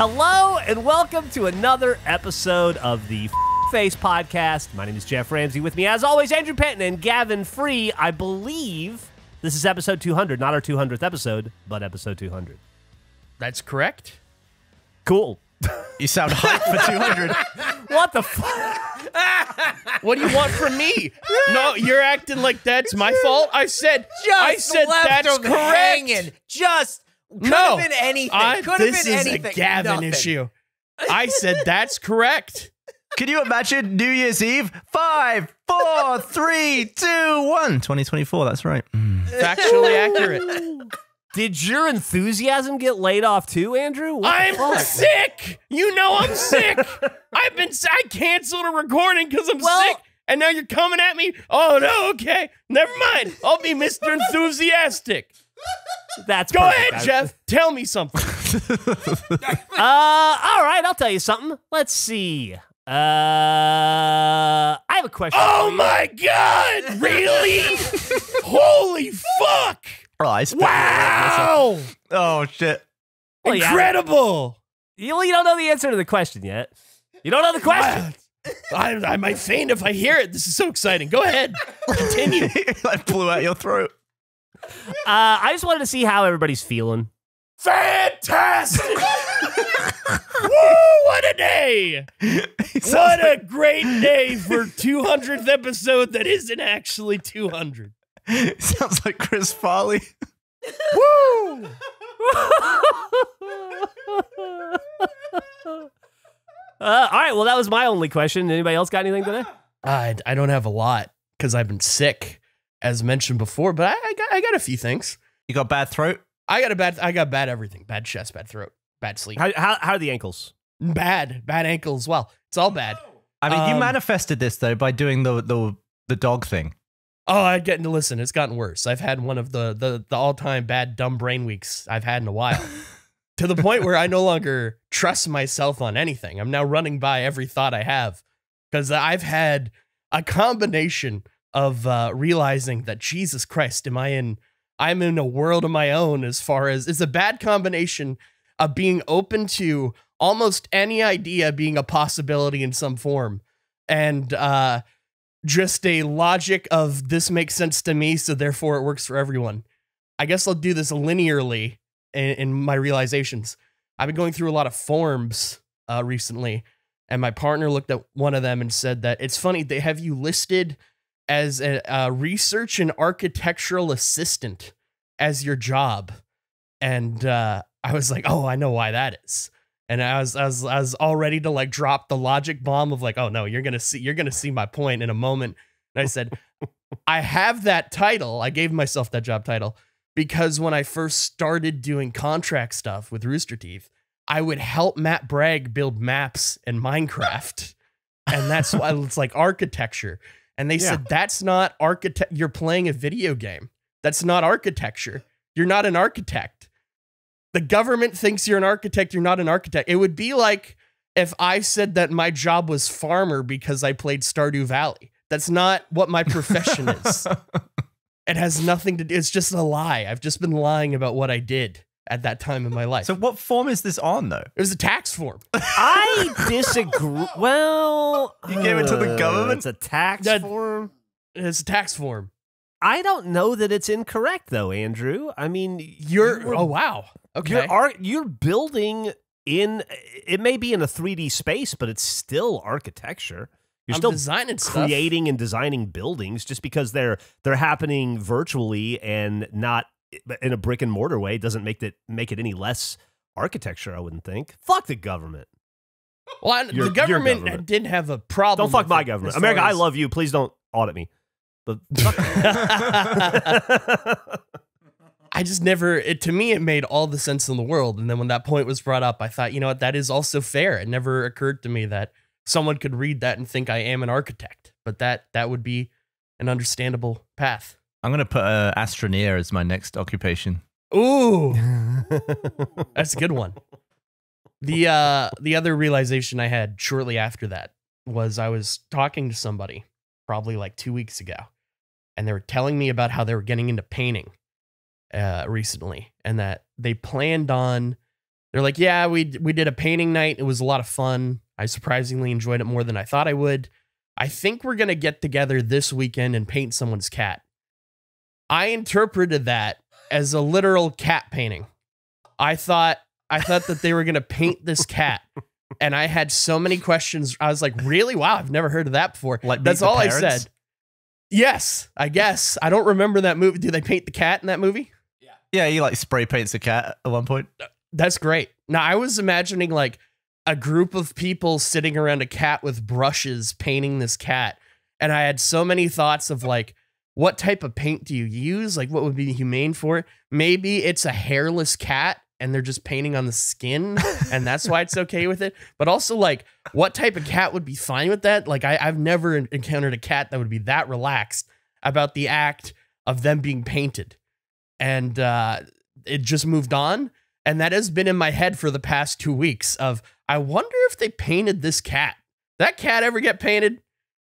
Hello and welcome to another episode of the Face Podcast. My name is Geoff Ramsey. With me, as always, Andrew Panton and Gavin Free. I believe this is episode 200, not our 200th episode, but episode 200. That's correct. Cool. You sound hyped for 200. What the fuck? What do you want from me? No, you're acting like that's my fault. I said, I said that's correct. hanging. Just could no, have been anything. I, could have this is a Gavin Nothing. issue. I said that's correct. Can you imagine New Year's Eve? Five, four, three, two, one. 2024, that's right. Mm. Factually accurate. Did your enthusiasm get laid off too, Andrew? What I'm sick. You know I'm sick. I've been. I canceled a recording because I'm Well- sick, and now you're coming at me. Oh no. Okay. Never mind. I'll be Mr. Enthusiastic. That's Go perfect. ahead, I- Geoff. Tell me something. Uh, all right, I'll tell you something. Let's see. Uh, I have a question. Oh my God! Really? Holy fuck! Oh, I spit all over myself. Wow! Oh, shit. Well, yeah. Incredible! You, you don't know the answer to the question yet. You don't know the question. I, I might faint if I hear it. This is so exciting. Go ahead. Continue. I blew out your throat. Uh, I just wanted to see how everybody's feeling. Fantastic! Woo! What a day! What a great day for 200th episode that isn't actually 200. sounds like Chris Farley. Woo! Uh, all right, well, that was my only question. Anybody else got anything today? I, I don't have a lot because I've been sick, as mentioned before, but I, I got I got a few things. You got bad throat? I got a bad I got bad everything. Bad chest, bad throat, bad sleep. How, how, how are the ankles? Bad, bad ankle as well. It's all bad. I mean, you Um, manifested this, though, by doing the, the, the dog thing. Oh, I get to listen. It's gotten worse. I've had one of the the, the all time bad dumb brain weeks I've had in a while. to the point where I no longer trust myself on anything. I'm now running by every thought I have because I've had a combination of uh, realizing that Jesus Christ, am I in? I'm in a world of my own. As far as it's a bad combination of being open to almost any idea being a possibility in some form, and uh, just a logic of this makes sense to me, so therefore it works for everyone. I guess I'll do this linearly in, in my realizations. I've been going through a lot of forms uh, recently, and my partner looked at one of them and said that it's funny they have you listed as a, a research and architectural assistant as your job, and uh, I was like, oh, I know why that is. And I was, I was I was all ready to like drop the logic bomb of like, oh no, you're gonna see you're gonna see my point in a moment. And I said, I have that title. I gave myself that job title because when I first started doing contract stuff with Rooster Teeth, I would help Matt Bragg build maps in Minecraft. and that's why it's like architecture. And they Yeah. said, that's not architect. You're playing a video game. That's not architecture. You're not an architect. The government thinks you're an architect. You're not an architect. It would be like if I said that my job was farmer because I played Stardew Valley. That's not what my profession is. It has nothing to do. It's just a lie. I've just been lying about what I did at that time in my life. So, what form is this on, though? it was a tax form. I disagree. Well, You gave it to the uh, government? It's a tax That- form. It's a tax form. I don't know that it's incorrect though, Andrew. I mean, You're. you're, oh wow. Okay. you're, ar- you're building in. It may be in a 3D space, but it's still architecture. You're I'm still designing stuff. creating and designing buildings just because they're they're happening virtually and not in a brick and mortar way doesn't make it make it any less architecture. I wouldn't think. Fuck the government. Well, I- Your- the government, uh, government. didn't have a problem. Don't fuck my it government, America. far I love you. Please don't audit me. But I just never. It to me, it made all the sense in the world. And then when that point was brought up, I thought, you know what, that is also fair. It never occurred to me that someone could read that and think I am an architect. But that that would be an understandable path. I'm going to put uh, astroneer as my next occupation. Ooh, that's a good one. The uh the other realization I had shortly after that was I was talking to somebody probably like 2 weeks ago and they were telling me about how they were getting into painting uh recently and that they planned on they're like, yeah, we we did a painting night. It was a lot of fun. I surprisingly enjoyed it more than I thought I would. I think we're gonna get together this weekend and paint someone's cat. I interpreted that as a literal cat painting. I thought I thought that they were gonna paint this cat. And I had so many questions. I was like, really? Wow, I've never heard of that before. Like, That's Meet the all I said. Yes, I guess. I don't remember that movie. Do they paint the cat in that movie? Yeah, Yeah, he like spray paints a cat at one point. Uh, that's great. Now I was imagining like a group of people sitting around a cat with brushes painting this cat. And I had so many thoughts of like, what type of paint do you use? Like what would be humane for it? Maybe it's a hairless cat and they're just painting on the skin and that's why it's okay with it. But also like what type of cat would be fine with that? Like I, I've never encountered a cat that would be that relaxed about the act of them being painted. And uh, it just moved on. And that has been in my head for the past two weeks of I wonder if they painted this cat. That cat ever get painted?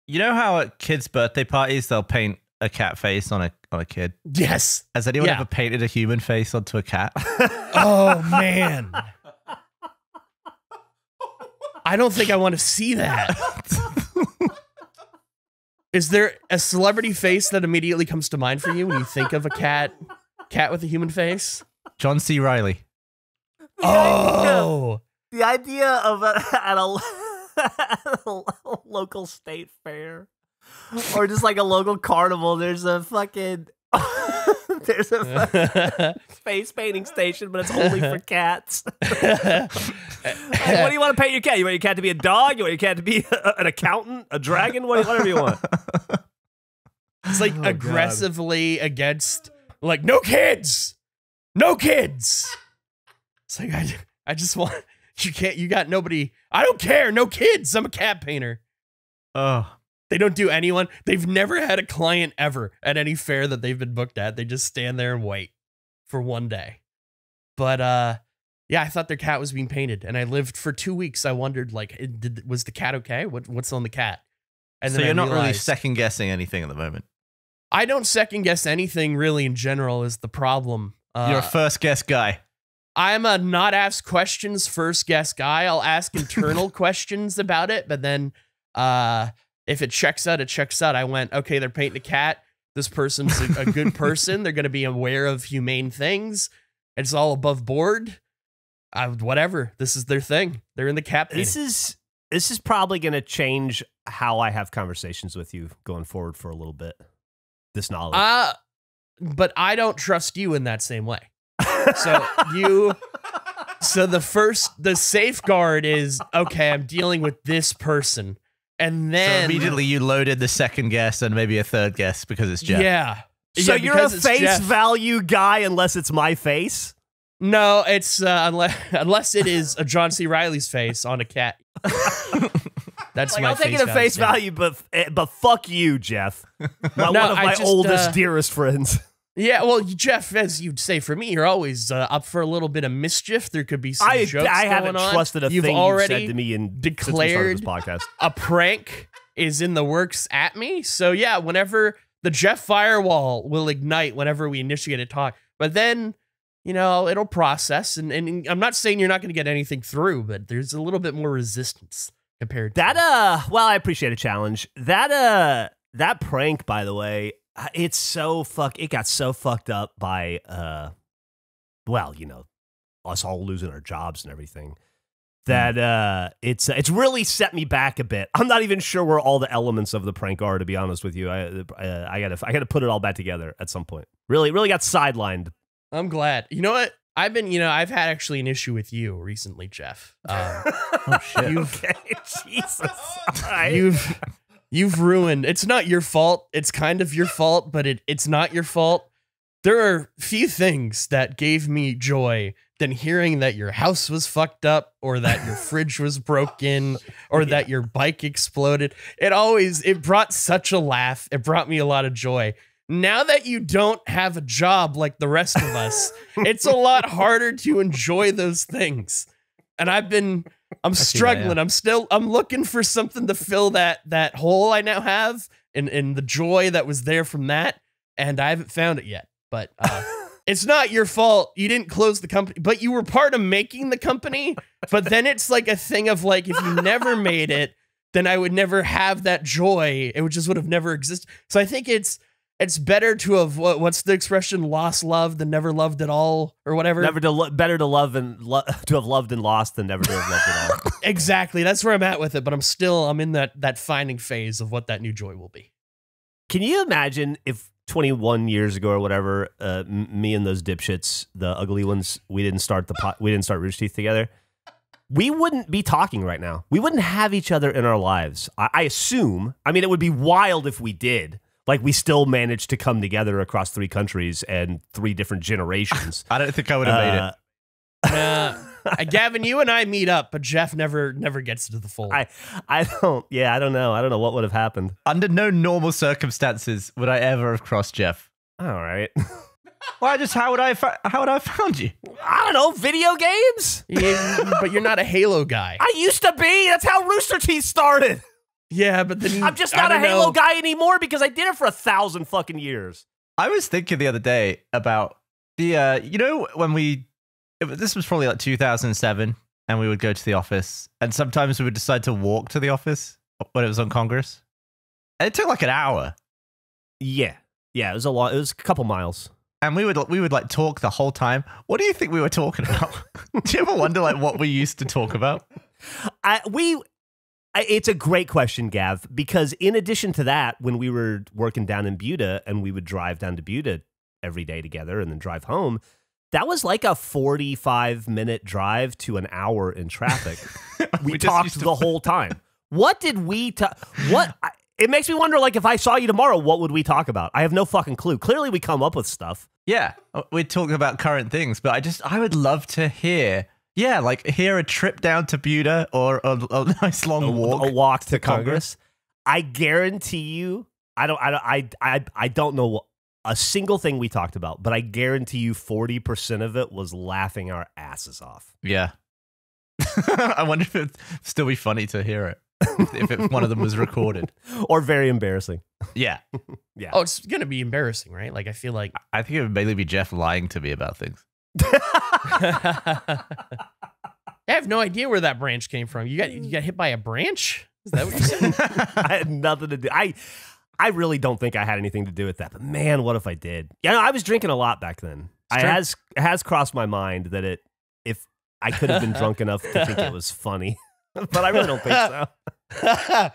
You know how at kids' birthday parties they'll paint a cat face on a on a kid? Yes. Has anyone Yeah. ever painted a human face onto a cat? Oh man. I don't think I want to see that. Is there a celebrity face that immediately comes to mind for you when you think of a cat cat with a human face? John C. Reilly. Oh. The idea of a, at, a, at a local state fair or just like a local carnival, there's a fucking there's a face painting station, but it's only for cats. Like, what do you want to paint your cat? You want your cat to be a dog? You want your cat to be an accountant, a dragon? Whatever you want. It's like Oh, God. aggressively against, like, no kids, no kids. It's like I, I just want you can't. You got nobody. I don't care. No kids. I'm a cat painter. Oh, They don't do anyone. They've never had a client ever at any fair that they've been booked at. They just stand there and wait for one day. But uh, yeah, I thought their cat was being painted, and I lived for two weeks. I wondered, like, did, was the cat okay? What what's on the cat? And so I you're not really second guessing anything at the moment. I don't second guess anything really in general is the problem. Uh, You're a first guess guy. I'm a not ask questions first guess guy. I'll ask internal questions about it, but then uh, if it checks out, it checks out. I went, okay, they're painting a cat. This person's a, a good person. They're going to be aware of humane things. It's all above board. Uh, whatever. This is their thing. They're in the cat painting. This is this is probably going to change how I have conversations with you going forward for a little bit. This knowledge. uh, but I don't trust you in that same way. So you so the first the safeguard is okay, I'm dealing with this person. And then So then immediately you loaded the second guess and maybe a third guess because it's Geoff. Yeah. so Yeah, you're a face Geoff. value guy unless it's my face. No, it's uh, unless unless it is a John C. Reilly's face on a cat. That's Like my I'll take face it at face value. value, but eh, but fuck you, Geoff. My, No, one of my just, oldest, uh, dearest friends. Yeah, well, Geoff, as you'd say for me, you're always uh, up for a little bit of mischief. There could be some I jokes I haven't on. trusted a You've thing already you've said to me in since we started declared this podcast. a prank is in the works at me. So yeah, whenever the Geoff firewall will ignite whenever we initiate a talk, but then you know it'll process, and, and I'm not saying you're not going to get anything through, but there's a little bit more resistance compared to That uh, well, I appreciate a challenge. That uh, that prank, by the way, it's so fuck. It got so fucked up by uh, well, you know, us all losing our jobs and everything. That uh, it's it's really set me back a bit. I'm not even sure where all the elements of the prank are. To be honest with you, I uh, I gotta I gotta put it all back together at some point. Really, really got sidelined. I'm glad. You know what? I've been, you know, I've had actually an issue with you recently, Geoff. Um, Oh shit. You've- okay, Jesus. Right. you've you've ruined it's not your fault it's kind of your fault but it, it's not your fault. There are few things that gave me joy than hearing that your house was fucked up or that your fridge was broken or that your bike exploded. It always it brought such a laugh it brought me a lot of joy. Now that you don't have a job like the rest of us it's a lot harder to enjoy those things. And i've been I'm see that, struggling. yeah. I'm still I'm looking for something to fill that that hole I now have and and the joy that was there from that and I haven't found it yet. But uh it's not your fault. You didn't close the company, but you were part of making the company. But then it's like a thing of like, if you never made it, then I would never have that joy. It would just would have never existed. So I think it's it's better to have what, what's the expression lost love than never loved at all or whatever. Never to better to love and lo- to have loved and lost than never to have loved at all. Exactly. That's where I'm at with it. But I'm still I'm in that that finding phase of what that new joy will be. Can you imagine if 21 years ago or whatever, uh, me and those dipshits, the ugly ones, we didn't start the pot, we didn't start Rooster Teeth together. We wouldn't be talking right now. We wouldn't have each other in our lives. I, I assume. I mean, it would be wild if we did. Like we still managed to come together across three countries and three different generations. I don't think I would have made Uh, it. Uh, Gavin, you and I meet up, but Geoff never never gets to the full. I, I don't. Yeah, I don't know. I don't know what would have happened. Under no normal circumstances would I ever have crossed Geoff. All right. Why? Just how would I? Fa- how would I have found you? I don't know. Video games. Yeah, but you're not a Halo guy. I used to be. That's how Rooster Teeth started. Yeah, but then I'm just not a Halo know. guy anymore because I did it for a thousand fucking years. I was thinking the other day about the, uh, you know, when we, this was probably like 2007, and we would go to the office, and sometimes we would decide to walk to the office when it was on Congress. And it took like an hour, Yeah, yeah. It was a lot. It was a couple miles. and we would we would like talk the whole time. What do you think we were talking about? do you ever wonder like what we used to talk about? I we. It's a great question, Gav, because in addition to that, when we were working down in Buda and we would drive down to Buda every day together and then drive home, that was like a 45 minute drive to an hour in traffic. we, just talked the whole time. What did we talk? What? I, it makes me wonder. Like, if I saw you tomorrow, what would we talk about? I have no fucking clue. Clearly, we come up with stuff. Yeah, uh, we'd talk about current things, but I just I would love to hear. Yeah, like hear a trip down to Buda or a, a nice long a, walk. a walk to, to Congress. Congress. I guarantee you. I don't. I don't. I. I. I don't know a single thing we talked about, but I guarantee you, forty percent of it was laughing our asses off. Yeah. I wonder if it'd still be funny to hear it if it, one of them was recorded. or very embarrassing. Yeah, Yeah. Oh, it's gonna be embarrassing, right? Like I feel like I think it would mainly be Geoff lying to me about things. I have no idea where that branch came from. You got you got hit by a branch? Is that what you said? I had nothing to do. I. I really don't think I had anything to do with that. But man, what if I did? Yeah, no, I was drinking a lot back then. I has it has crossed my mind that it if I could have been drunk enough to think it was funny, but I really don't think so.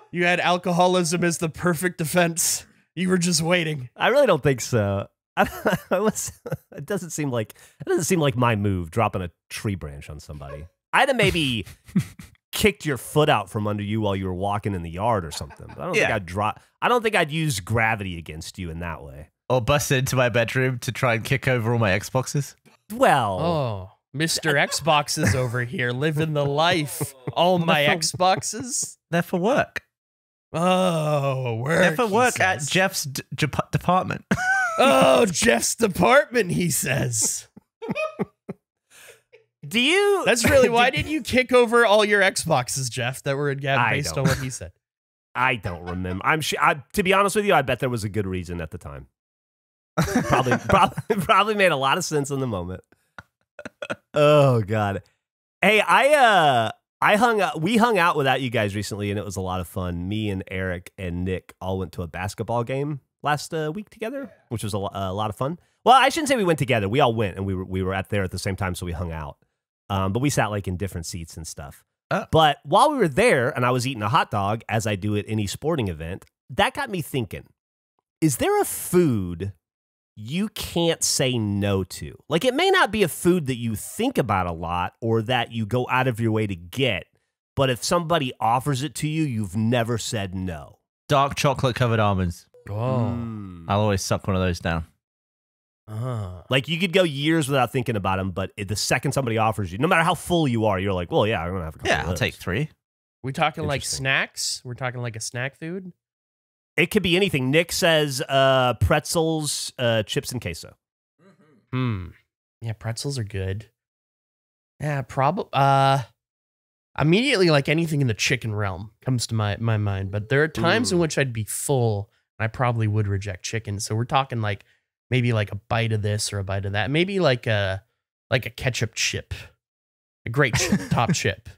you had alcoholism as the perfect defense. You were just waiting. I really don't think so. I, I was, it doesn't seem like it doesn't seem like my move dropping a tree branch on somebody. I'd have maybe kicked your foot out from under you while you were walking in the yard or something. But I don't think I'd drop. I don't think I'd use gravity against you in that way. Or bust into my bedroom to try and kick over all my Xboxes. Well, Oh, Mr. Xboxes over here living the life. All my Xboxes. They're for work. Oh, work. They're for he work at. Geoff's d- dep- department. Oh, Geoff's department, he says. do you? That's really why did you kick over all your Xboxes, Geoff, that were in Gavin based on what he said? I don't remember. I'm sure. I, to be honest with you, I bet there was a good reason at the time. Probably, probably, probably made a lot of sense in the moment. Oh God. Hey, I uh, I hung out. We hung out without you guys recently, and it was a lot of fun. Me and Eric and Nick all went to a basketball game last uh, week together, which was a, a lot of fun. Well, I shouldn't say we went together. We all went, and we were we were at there at the same time, so we hung out. Um, but we sat like in different seats and stuff. Oh. But while we were there, and I was eating a hot dog as I do at any sporting event, that got me thinking: Is there a food you can't say no to? Like, it may not be a food that you think about a lot or that you go out of your way to get, but if somebody offers it to you, you've never said no. Dark chocolate covered almonds. Oh. Mm. I'll always suck one of those down. Ah. Like you could go years without thinking about them, but the second somebody offers you, no matter how full you are, you're like, well, yeah, I'm gonna have a couple Yeah, of I'll take three. We talking like snacks? We're talking like a snack food? It could be anything. Nick says uh, pretzels, uh, chips, and queso. Hmm. Yeah, pretzels are good. Yeah, probably. Uh, immediately, like anything in the chicken realm comes to my my mind. But there are times in Mm. which I'd be full, and I probably would reject chicken. So we're talking like maybe like a bite of this or a bite of that. Maybe like a like a ketchup chip, a great chip, top chip,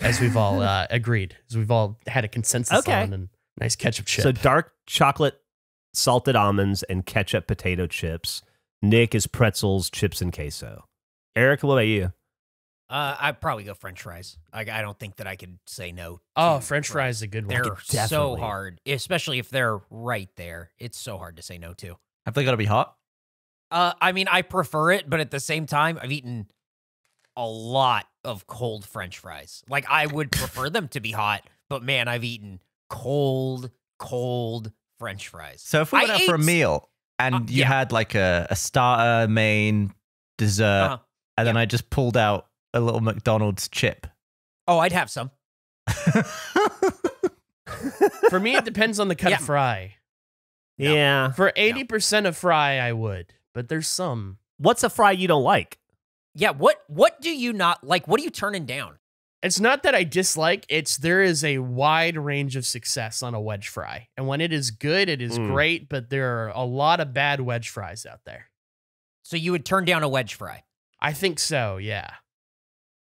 as we've all uh, agreed, as we've all had a consensus Okay. on, and nice ketchup chip. So dark chocolate salted almonds and ketchup potato chips. Nick is pretzels, chips, and queso. Eric, what about you? Uh, I'd probably go French fries. I, I don't think that I could say no. oh, French fries is a good one. They're so definitely- hard, especially if they're right there. It's so hard to say no to. Have they got to be hot? Uh, I mean, I prefer it, but at the same time, I've eaten a lot of cold French fries. Like I would prefer them to be hot, but man, I've eaten cold, cold French fries. So if we I went out for a ate- meal and Uh, you yeah. had like a, a starter, main, dessert, Uh-huh. and then I just pulled out a little McDonald's chip. Oh, I'd have some. For me, it depends on the cut Yeah. of fry. Yeah. For eighty percent of fry, I would, but there's some. What's a fry you don't like? Yeah, what what do you not like? What are you turning down? It's not that I dislike. It's there is a wide range of success on a wedge fry, and when it is good, it is Mm. great. But there are a lot of bad wedge fries out there. So you would turn down a wedge fry. I think so. Yeah.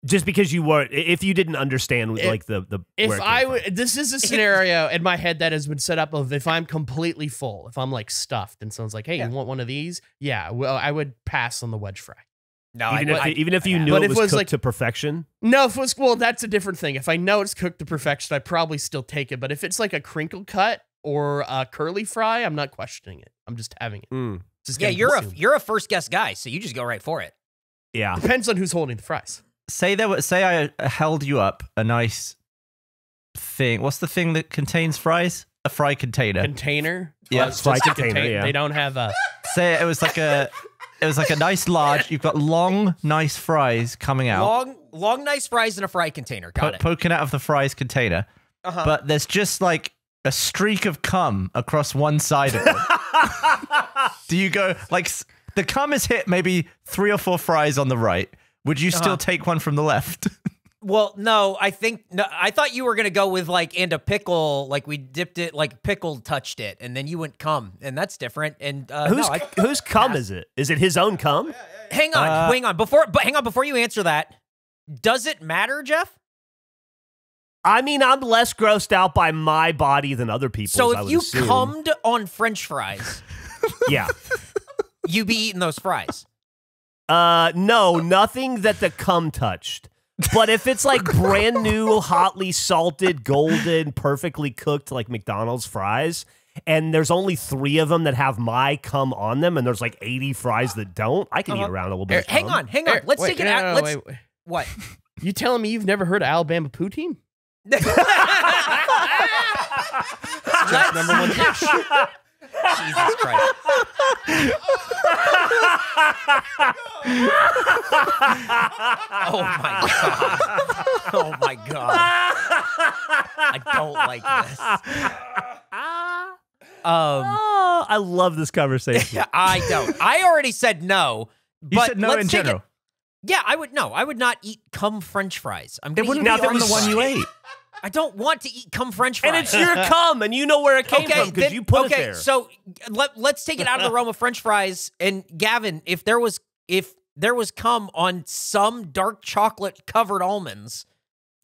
Just because you were, if you didn't understand If- like the the If where it came I from. this is a scenario in my head that has been set up of if I'm completely full, if I'm like stuffed, and someone's like, "Hey, Yeah. you want one of these?" Yeah, well, I would pass on the wedge fry. No, even I, if even if you I- knew But it if was, it was cooked like- to perfection, No, if it was well, that's a different thing. If I know it's cooked to perfection, I probably still take it. But if it's like a crinkle cut or a curly fry, I'm not questioning it. I'm just having it. Mm. Just yeah, you're a you're a first guess guy, so you just go right for it. yeah. depends on who's holding the fries. Say there were, say I held you up a nice thing. What's the thing that contains fries? A fry container. Container, Yeah, Uh, it's fry just container, contain- yeah. They don't have a. say it was like a, it was like a nice large. You've got long, nice fries coming out, Long long nice fries in a fry container. Got po- it. poking out of the fries container. Uh-huh. But there's just like a streak of cum across one side of it. Do you go like the cum is hit maybe three or four fries on the right? Would you still Uh-huh. take one from the left? Well, no, I think no, I thought you were gonna go with like and a pickle, like we dipped it, like pickle touched it, and then you went cum, and that's different. And uh, Who's no, I, whose cum is it? Is it his own cum? hang on, Uh, hang on before, but hang on before you answer that. Does it matter, Geoff? I mean, I'm less grossed out by my body than other people. So I if would you assume. cummed on French fries, yeah. you'd be eating those fries. Uh, no, nothing that the cum touched. But if it's like brand new, hotly salted, golden, perfectly cooked, like McDonald's fries, and there's only three of them that have my cum on them, and there's like 80 fries that don't, I can eat Uh-huh. around a little bit. of Hang on, hang on. Let's wait, take it no, out. no, no, let's wait, wait. what? You telling me you've never heard of Alabama poutine? Let's- Number one dish. Jesus Christ. oh my god. Oh my god. I don't like this. Um Oh, I love this conversation. I don't. I already said no. You but said no in take it- general. Yeah, I would no. I would not eat cum French fries. I'm It gonna wouldn't eat be on the one you ate. I don't want to eat cum French fries. and it's your cum, and you know where it came okay, from because you put okay, it there. so let, let's take it out of the realm of French fries. And Gavin, if there was if there was cum on some dark chocolate covered almonds,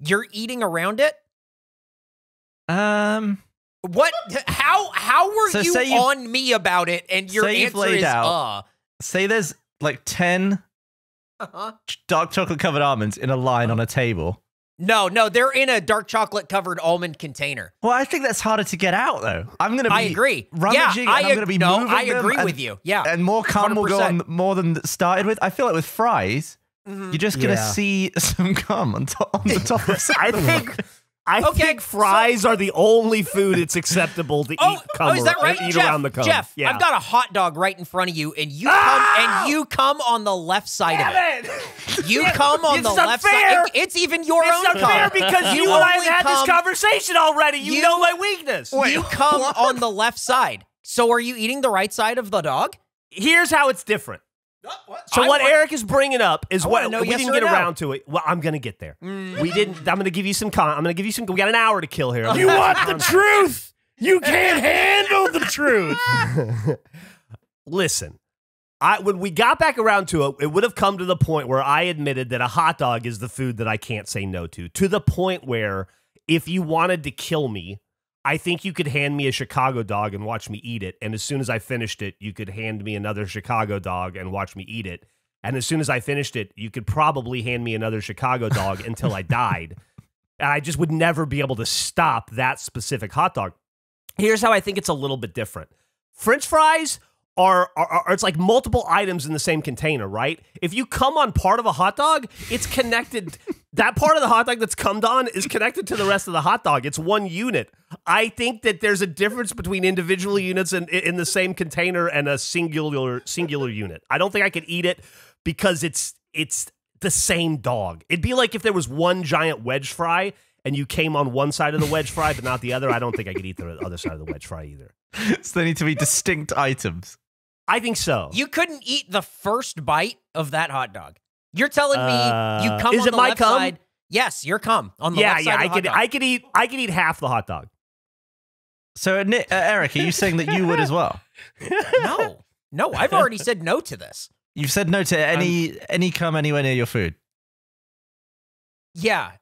you're eating around it. Um, What? How? How were So you you- on me about it? And your say you've answer laid is out- say there's like ten uh. Uh-huh. dark chocolate covered almonds in a line on a table. No, no, they're in a dark chocolate covered almond container. Well, I think that's harder to get out though. I'm gonna be I agree. Yeah, rummaging I and I'm gonna be no, moving I them agree and- with you. Yeah, and more cum will go on more than started with. I feel like with fries, Mhm. you're just gonna Yeah. see some cum on top on the top of I think. I Okay, think fries are the only food it's acceptable to Oh, eat cum oh, is that right, eat Geoff? around the cum. Geoff, yeah. I've got a hot dog right in front of you, and you come Ah! and you come on the left side of it. You come on It's the left unfair. side. It- It's even your It's own It's unfair cum. because you, and I have only had this conversation already. You, You- know my weakness. you come on the left side. So are you eating the right side of the dog? Here's how it's different. So I what want- Eric is bringing up is I what we yes didn't get no. around to it. Well, I'm gonna get there. Mm. We didn't. I'm gonna give you some. Con- I'm gonna give you some. We got an hour to kill here. You want the truth? You can't handle the truth. Listen, I when we got back around to it, it would have come to the point where I admitted that a hot dog is the food that I can't say no to. To the point where if you wanted to kill me, I think you could hand me a Chicago dog and watch me eat it. And as soon as I finished it, you could hand me another Chicago dog and watch me eat it. And as soon as I finished it, you could probably hand me another Chicago dog until I died. And I just would never be able to stop that specific hot dog. Here's how I think it's a little bit different. French fries are, are, are it's like multiple items in the same container, right? If you come on part of a hot dog, it's connected. that part of the hot dog that's cummed on is connected to the rest of the hot dog. It's one unit. I think that there's a difference between individual units in, in the same container and a singular singular unit. I don't think I could eat it because it's it's the same dog. It'd be like if there was one giant wedge fry and you came on one side of the wedge fry but not the other. I don't think I could eat the other side of the wedge fry either. so they need to be distinct items. I think so. You couldn't eat the first bite of that hot dog. You're telling me Uh, you come is on it the my left cum? side. Yes, your cum on the yeah, left yeah. side I of the could dog. I could eat I could eat half the hot dog. So, uh, Nick, uh, Eric, are you saying that you would as well? no, no. I've already said no to this. You've said no to any any cum anywhere near your food. Yeah,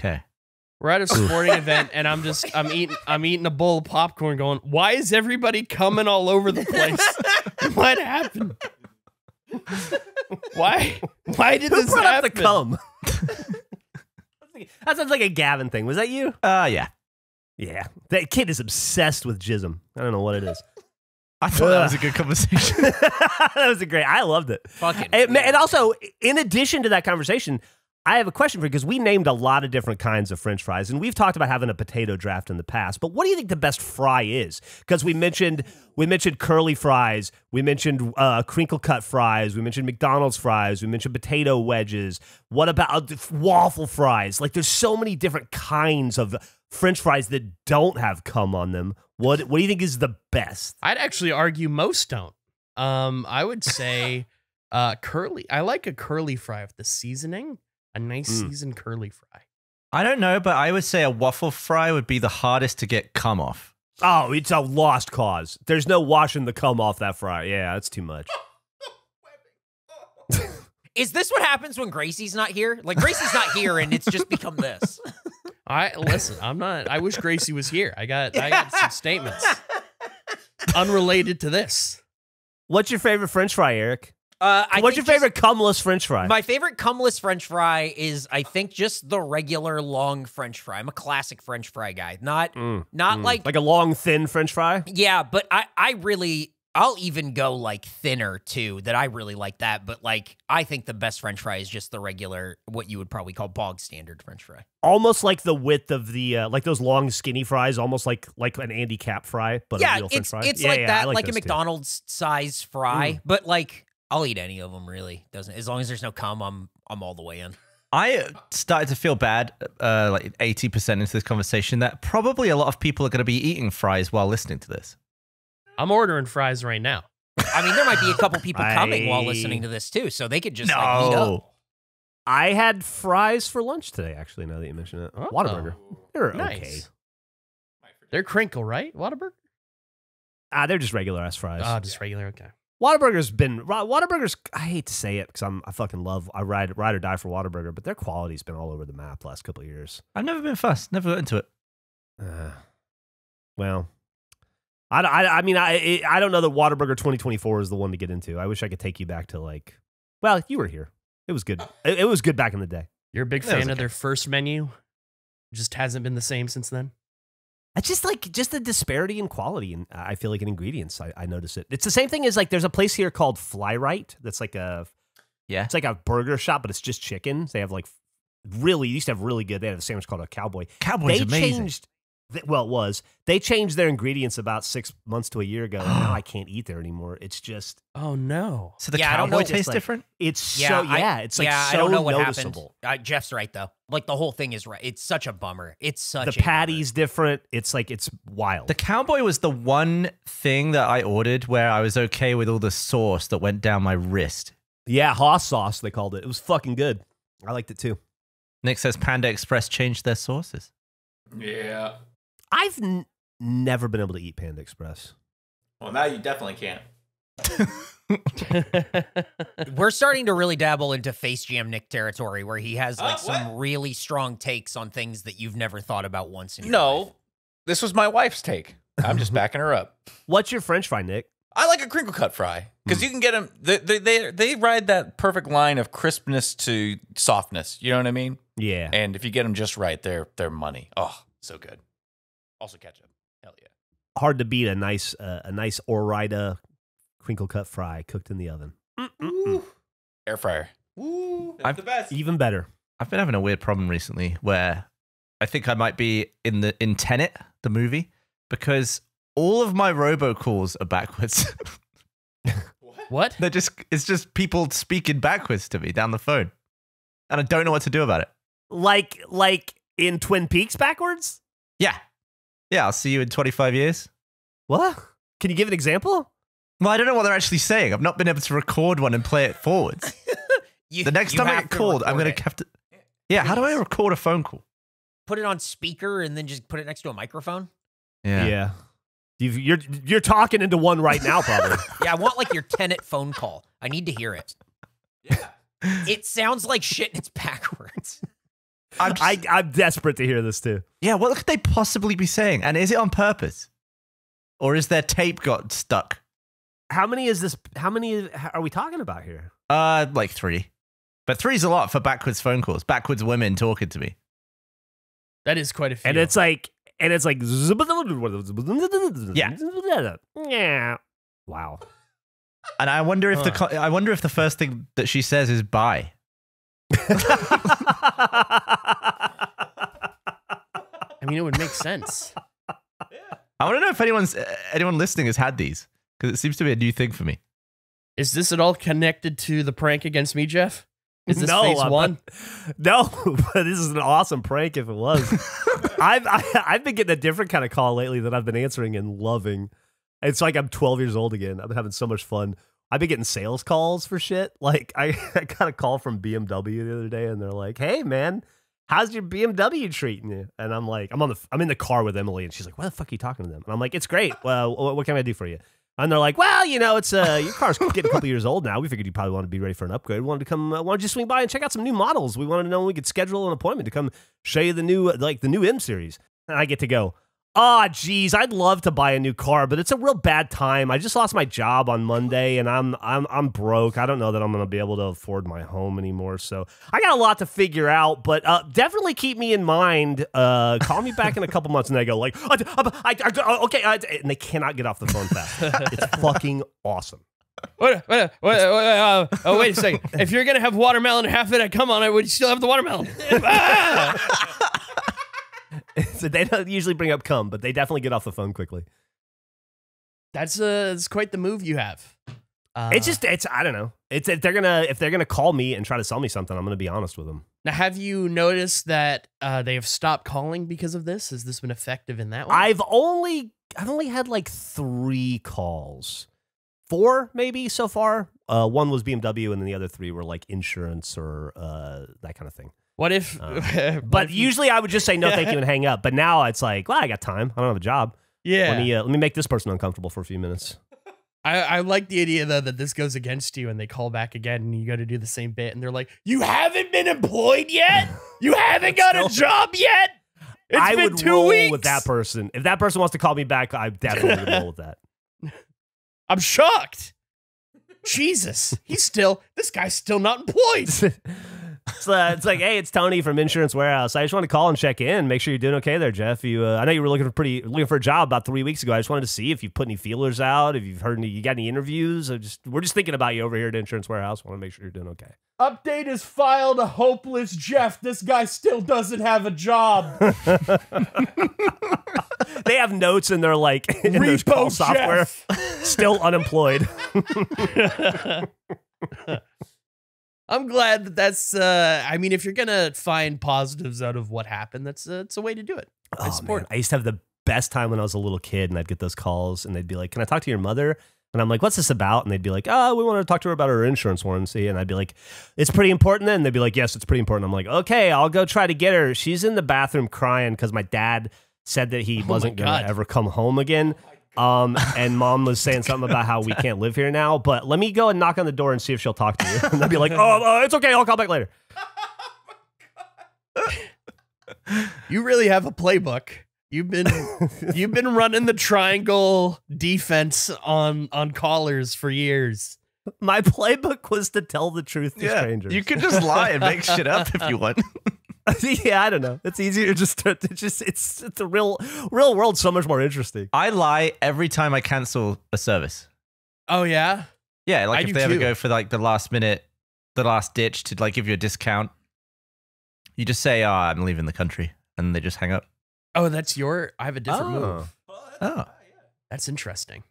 Okay. We're at a sporting event and I'm just I'm eating I'm eating a bowl of popcorn going, why is everybody coming all over the place? what happened? Why why did Who this brought up happen? the cum? that sounds like a Gavin thing. Was that you? Uh, yeah. Yeah. That kid is obsessed with jism. I don't know what it is. I thought that was a good conversation. that was a great. I loved it. fucking. And, and also, in addition to that conversation, I have a question for you because we named a lot of different kinds of French fries, and we've talked about having a potato draft in the past. But what do you think the best fry is? Because we mentioned we mentioned curly fries, we mentioned uh, crinkle cut fries, we mentioned McDonald's fries, we mentioned potato wedges. What about uh, waffle fries? Like, there's so many different kinds of French fries that don't have cum on them. What What do you think is the best? I'd actually argue most don't. Um, I would say uh curly. I like a curly fry with the seasoning. A nice Mm. seasoned curly fry. I don't know, but I would say a waffle fry would be the hardest to get cum off. Oh, it's a lost cause. There's no washing the cum off that fry. Yeah, that's too much. is this what happens when Gracie's not here? Like Gracie's not here, and it's just become this. I listen, I'm not I wish Gracie was here. I got I got some statements unrelated to this. What's your favorite French fry, Eric? Uh, What's your think just- favorite cumless French fry? My favorite cumless French fry is, I think, just the regular long French fry. I'm a classic French fry guy. Not, Mm, not mm. like, like a long, thin French fry. yeah, but I, I really, I'll even go like thinner too. That I really like that. But like, I think the best French fry is just the regular, what you would probably call bog standard French fry. Almost like the width of the uh, like those long, skinny fries. Almost like like an Andy Capp fry, but a yeah, real French it's fry. it's Yeah, like yeah, that, I like, a those too. McDonald's size fry. Mm. But like, I'll eat any of them. Really, doesn't as long as there's no cum, I'm I'm all the way in. I started to feel bad, uh, like 80% into this conversation, that probably a lot of people are going to be eating fries while listening to this. I'm ordering fries right now. I mean, there might be a couple people coming while listening to this too, so they could just like meet up. I had fries for lunch today. Actually, now that you mention it, Oh. Whataburger. They're okay. They're crinkle, right? Whataburger? Ah, they're just regular ass fries. Oh, just regular. Okay. Whataburger's been Whataburger's. I hate to say it because I'm I fucking love I ride ride or die for Whataburger, but their quality's been all over the map last couple of years. I've never been fussed, never got into it. Uh, well, I, I, I mean I I don't know that Whataburger 2024 is the one to get into. I wish I could take you back to like, well, you were here. It was good. It, it was good back in the day. You're a big fan of okay. their first menu? Just hasn't been the same since then? I just like just the disparity in quality, and I feel like in ingredients. I, I notice it. It's the same thing as like there's a place here called Flyrite. That's like a Yeah. it's like a burger shop, but it's just chicken. They have like really they used to have really good. They had a sandwich called a Cowboy. Cowboy's they amazing. changed. Th- Well, it was they changed their ingredients about six months to a year ago, and now I can't eat there anymore. It's just Oh no. So the Yeah, cowboy know. Just tastes like- different? it's Yeah, so I- yeah. It's like yeah, so I don't know what noticeable. happened. Uh, Geoff's right though. Like the whole thing is right. It's such a bummer. It's such The a bummer. patty's different. It's like it's wild. The cowboy was the one thing that I ordered where I was okay with all the sauce that went down my wrist. yeah, Haus sauce they called it. It was fucking good. I liked it too. Nick says Panda Express changed their sauces. Yeah. I've n- never been able to eat Panda Express. Well, now you definitely can't. We're starting to really dabble into Face Jam Nick territory where he has like Uh, some really strong takes on things that you've never thought about once in your No, life. this was my wife's take. I'm just backing her up. What's your French fry, Nick? I like a crinkle cut fry because you can get them. They, they they they ride that perfect line of crispness to softness. You know what I mean? Yeah. And if you get them just right, they're they're money. Oh, so good. Also ketchup. Hell yeah. Hard to beat a nice uh, a nice Ore-Ida crinkle cut fry cooked in the oven. Mm-mm-mm. Air fryer. Woo, I've- the best. Even better. I've been having a weird problem recently where I think I might be in the in Tenet, the movie, because all of my robocalls are backwards. What? They're just it's just people speaking backwards to me down the phone. And I don't know what to do about it. Like like in Twin Peaks backwards? Yeah. Yeah, I'll see you in 25 years. What? Can you give an example? Well, I don't know what they're actually saying. I've not been able to record one and play it forwards. You- The next time I have get called, I'm going to have to. Yeah, how do I record a phone call? put it on speaker and then just put it next to a microphone. Yeah. You've, you're you're talking into one right now, probably. Yeah, I want like your Tenet phone call. I need to hear it. It sounds like shit and it's backwards. I'm just- I, I'm desperate to hear this too. yeah, what could they possibly be saying? And is it on purpose? Or is their tape got stuck? How many is this? How many are we talking about here? Uh, like three. But three's a lot for backwards phone calls. Backwards women talking to me. That is quite a few. And it's like, and it's like, Yeah. yeah. Wow. And I wonder if the Huh. co- I wonder if the first thing that she says is bye. I mean, it would make sense. I want to know if anyone's uh, anyone listening has had these because it seems to be a new thing for me. Is this at all connected to the prank against me, Geoff? Is this no, phase I'm one? not- no, but this is an awesome prank if it was. I've I, I've been getting a different kind of call lately that I've been answering and loving. It's like I'm 12 years old again. I've been having so much fun. I've been getting sales calls for shit. Like I, I got a call from BMW the other day, and they're like, "Hey, man, how's your BMW treating you?" And I'm like, I'm on the I'm in the car with Emily, and she's like, "Why the fuck are you talking to them?" And I'm like, "It's great. Well, what, can I do for you?" And they're like, "Well, you know, it's uh, your car's getting a couple years old now. We figured you probably want to be ready for an upgrade. We wanted to come, uh, wanted you to swing by and check out some new models. We wanted to know when we could schedule an appointment to come show you the new, like the new M series." And I get to go. Ah, geez, I'd love to buy a new car, but it's a real bad time. I just lost my job on Monday, and I'm I'm I'm broke. I don't know that I'm going to be able to afford my home anymore. So I got a lot to figure out, but uh, definitely keep me in mind. Uh, call me back in a couple months, and they go like, I, I, I, I- okay, I, and they cannot get off the phone fast. it's fucking awesome. Wait, wait, wait, wait, uh, oh, wait a second. If you're gonna have watermelon, half of it come on it. Would still have the watermelon? Ah! so they don't usually bring up cum, but they definitely get off the phone quickly. That's uh, that's quite the move you have. Uh, It's just, it's I don't know. It's if they're gonna if they're gonna call me and try to sell me something, I'm gonna be honest with them. now. Have you noticed that uh, they have stopped calling because of this? Has this been effective in that way? I've only I've only had like three calls, four maybe so far. Uh, one was BMW, and then the other three were like insurance or uh, that kind of thing. What if? Uh, what But if you- usually I would just say no, thank you, and hang up. But now it's like, well, I got time. I don't have a job. yeah, Let me uh, let me make this person uncomfortable for a few minutes. I, I like the idea though that this goes against you and they call back again and you got to do the same bit and they're like, "You haven't been employed yet. You haven't got a job yet. It's I been would two roll weeks." with that person. If that person wants to call me back, I definitely would roll with that. I'm shocked. Jesus, he's still this guy's still not employed. It's, uh, it's like, hey, it's Tony from Insurance Warehouse. I just want to call and check in, make sure you're doing okay there, Geoff. You, uh, I know you were looking for pretty looking for a job about three weeks ago. I just wanted to see if you've put any feelers out, if you've heard any, you got any interviews. I just we're just thinking about you over here at Insurance Warehouse. Want to make sure you're doing okay. Update is filed a hopeless Geoff. This guy still doesn't have a job. They have notes in their like in their call software. Still unemployed. I'm glad that that's. Uh, I mean, if you're gonna find positives out of what happened, that's uh, it's a way to do it. I Oh, support man. I used to have the best time when I was a little kid, and I'd get those calls, and they'd be like, "Can I talk to your mother?" And I'm like, "What's this about?" And they'd be like, "Oh, we want to talk to her about her insurance warranty." And I'd be like, "It's pretty important." Then they'd be like, "Yes, it's pretty important." I'm like, "Okay, I'll go try to get her." She's in the bathroom crying because my dad said that he Oh wasn't going to ever come home again. Um, and mom was saying something about how we can't live here now. But let me go and knock on the door and see if she'll talk to you. And they'll be like, "Oh, uh, it's okay. I'll call back later." You really have a playbook. You've been you've been running the triangle defense on on callers for years. My playbook was to tell the truth to strangers. you could just lie and make shit up if you want. yeah, I don't know. It's easier just to, to just it's it's a real real world so much more interesting. I lie every time I cancel a service. Oh yeah? Yeah, like I if do they ever go for like the last minute, the last ditch to like give you a discount, you just say, "Oh, I'm leaving the country," and they just hang up. Oh, that's your I have a different oh. move. Oh, That's interesting.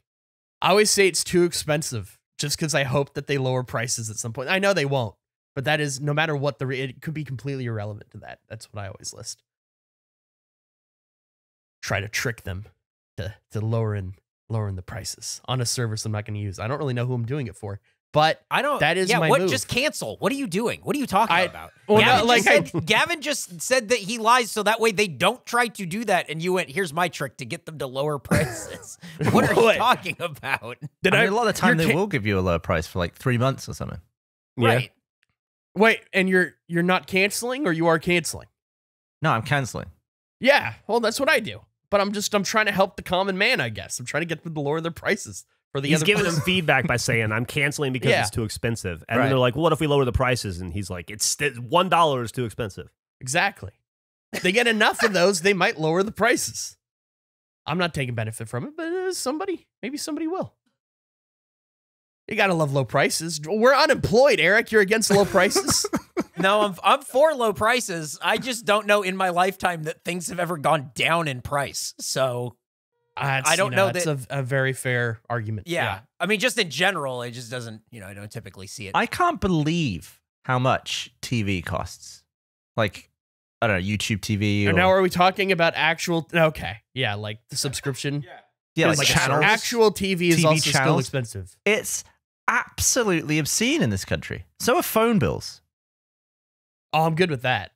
I always say it's too expensive just because I hope that they lower prices at some point. I know they won't, but that is no matter what the re- it could be completely irrelevant to that. That's what I always list. Try to trick them to to lowering lowering the prices on a service I'm not going to use. I don't really know who I'm doing it for, but I don't. That is yeah. my what? move. Just cancel. What are you doing? What are you talking I- about? well, no, Gavin, like, just I- said, Gavin just said that he lies so that way they don't try to do that. And you went, "Here's my trick to get them to lower prices." what are you talking about? did I I, mean, a lot of the time they ca- will give you a lower price for like three months or something. Yeah. Right. Wait? And you're you're not canceling, or you are canceling? No, I'm canceling. Yeah, well, that's what I do. But I'm just I'm trying to help the common man, I guess. I'm trying to get them to lower their prices for the He's other giving them feedback by saying, "I'm canceling because Yeah. it's too expensive." And Right. then they're like, well, "What if we lower the prices?" And he's like, "It's one dollar is too expensive." Exactly. If they get enough of those, they might lower the prices. I'm not taking benefit from it, but uh, somebody, maybe somebody will. You gotta love low prices. We're unemployed, Eric. You're against low prices. No, I'm I'm for low prices. I just don't know in my lifetime that things have ever gone down in price. So ah, That's, I don't you know That's a, a very fair argument. yeah. I mean, just in general, it just doesn't. You know, I don't typically see it. I can't believe how much TV costs. Like, I don't know, YouTube TV. Or, And now are we talking about actual? Okay, yeah, like the subscription. yeah, like Like channels. Actual TV is TV also still expensive. it's absolutely obscene in this country. So are phone bills. Oh, I'm good with that.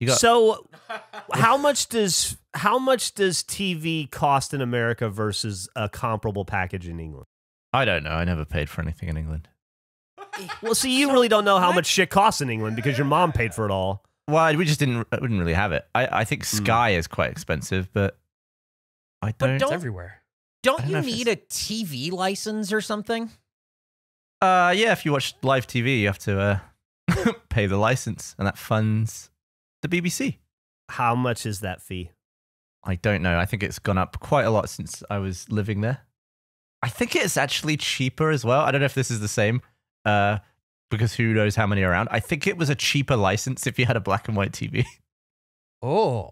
You got so, how much does how much does TV cost in America versus a comparable package in England? I don't know. I never paid for anything in England. Well, see, you really don't know how much shit costs in England because your mom paid for it all. Well, we just didn't. We didn't really have it. I, I think hmm. Sky is quite expensive, but I don't. It's Don't- everywhere. don't don't you need a TV license or something? Uh, yeah, if you watch live TV, you have to uh, pay the license, and that funds the BBC. How much is that fee? I don't know. I think it's gone up quite a lot since I was living there. I think it's actually cheaper as well. I don't know if this is the same, uh, because who knows how many are around. I think it was a cheaper license if you had a black and white TV. Oh,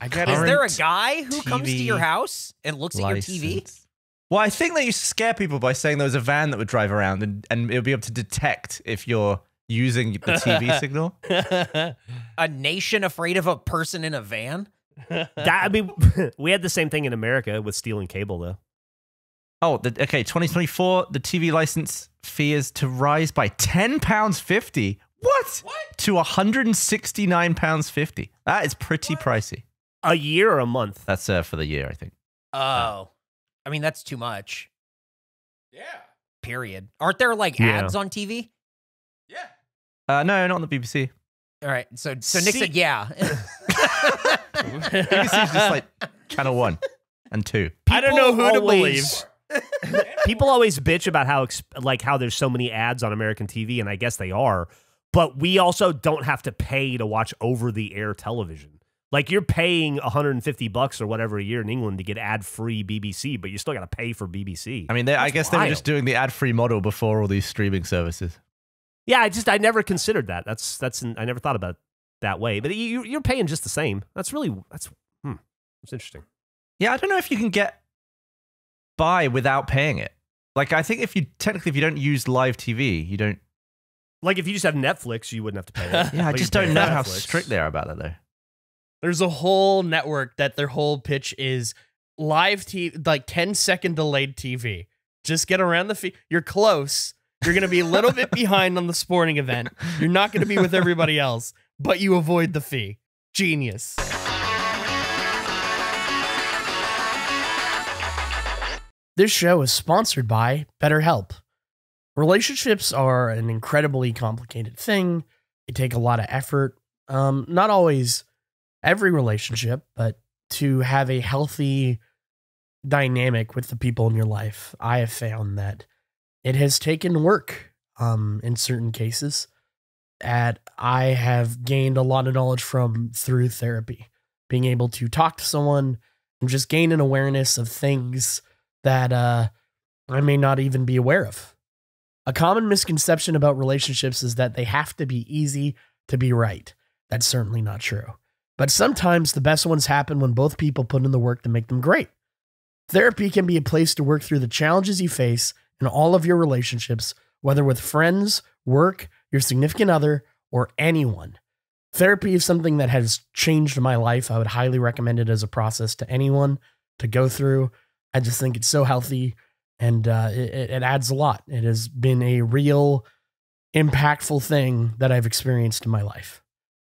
I got Is there a guy who comes to your house and looks at your TV? License. Well, I think they used to scare people by saying there was a van that would drive around and, and it would be able to detect if you're using the TV signal. A nation afraid of a person in a van? That I mean, we had the same thing in America with stealing cable, though. Oh, the, okay. 2024, the TV license fee is to rise by ten pounds fifty. What? What? To 169 pounds fifty. That is pretty pricey. A year or a month? That's uh, for the year, I think. Oh. I mean, that's too much. Yeah. Period. Aren't there like Yeah. ads on TV? Yeah. Uh, no, not on the BBC. All right. So so Nick See- said yeah. BBC is just like channel one and two. I don't know who to believe. People always bitch about how like how there's so many ads on American TV, and I guess they are. But we also don't have to pay to watch over the air television. Like you're paying 150 bucks or whatever a year in England to get ad free BBC, but you still got to pay for BBC. I mean, they, I guess they were just doing the ad-free model before all these streaming services. Yeah, I just I never considered that. That's that's I never thought about it that way. But you you're paying just the same. That's really that's hmm, that's interesting. Yeah, I don't know if you can get by without paying it. Like, I think if you technically if you don't use live TV, you don't. Like if you just have Netflix, you wouldn't have to pay. It. Yeah, I just don't know how strict they are about that though. There's a whole network that their whole pitch is live TV, like 10 second delayed TV. Just get around the fee. You're close. You're going to be a little bit behind on the sporting event. You're not going to be with everybody else, but you avoid the fee. Genius. This show is sponsored by BetterHelp. Relationships are an incredibly complicated thing. They take a lot of effort. Um, not always every relationship, but to have a healthy dynamic with the people in your life, I have found that it has taken work um, in certain cases that I have gained a lot of knowledge from through therapy. Being able to talk to someone and just gain an awareness of things that uh, I may not even be aware of. A common misconception about relationships is that they have to be easy to be right. That's certainly not true. But sometimes the best ones happen when both people put in the work to make them great. Therapy can be a place to work through the challenges you face in all of your relationships, whether with friends, work, your significant other, or anyone. Therapy is something that has changed my life. I would highly recommend it as a process to anyone to go through. I just think it's so healthy and uh, it, it adds a lot. It has been a real impactful thing that I've experienced in my life.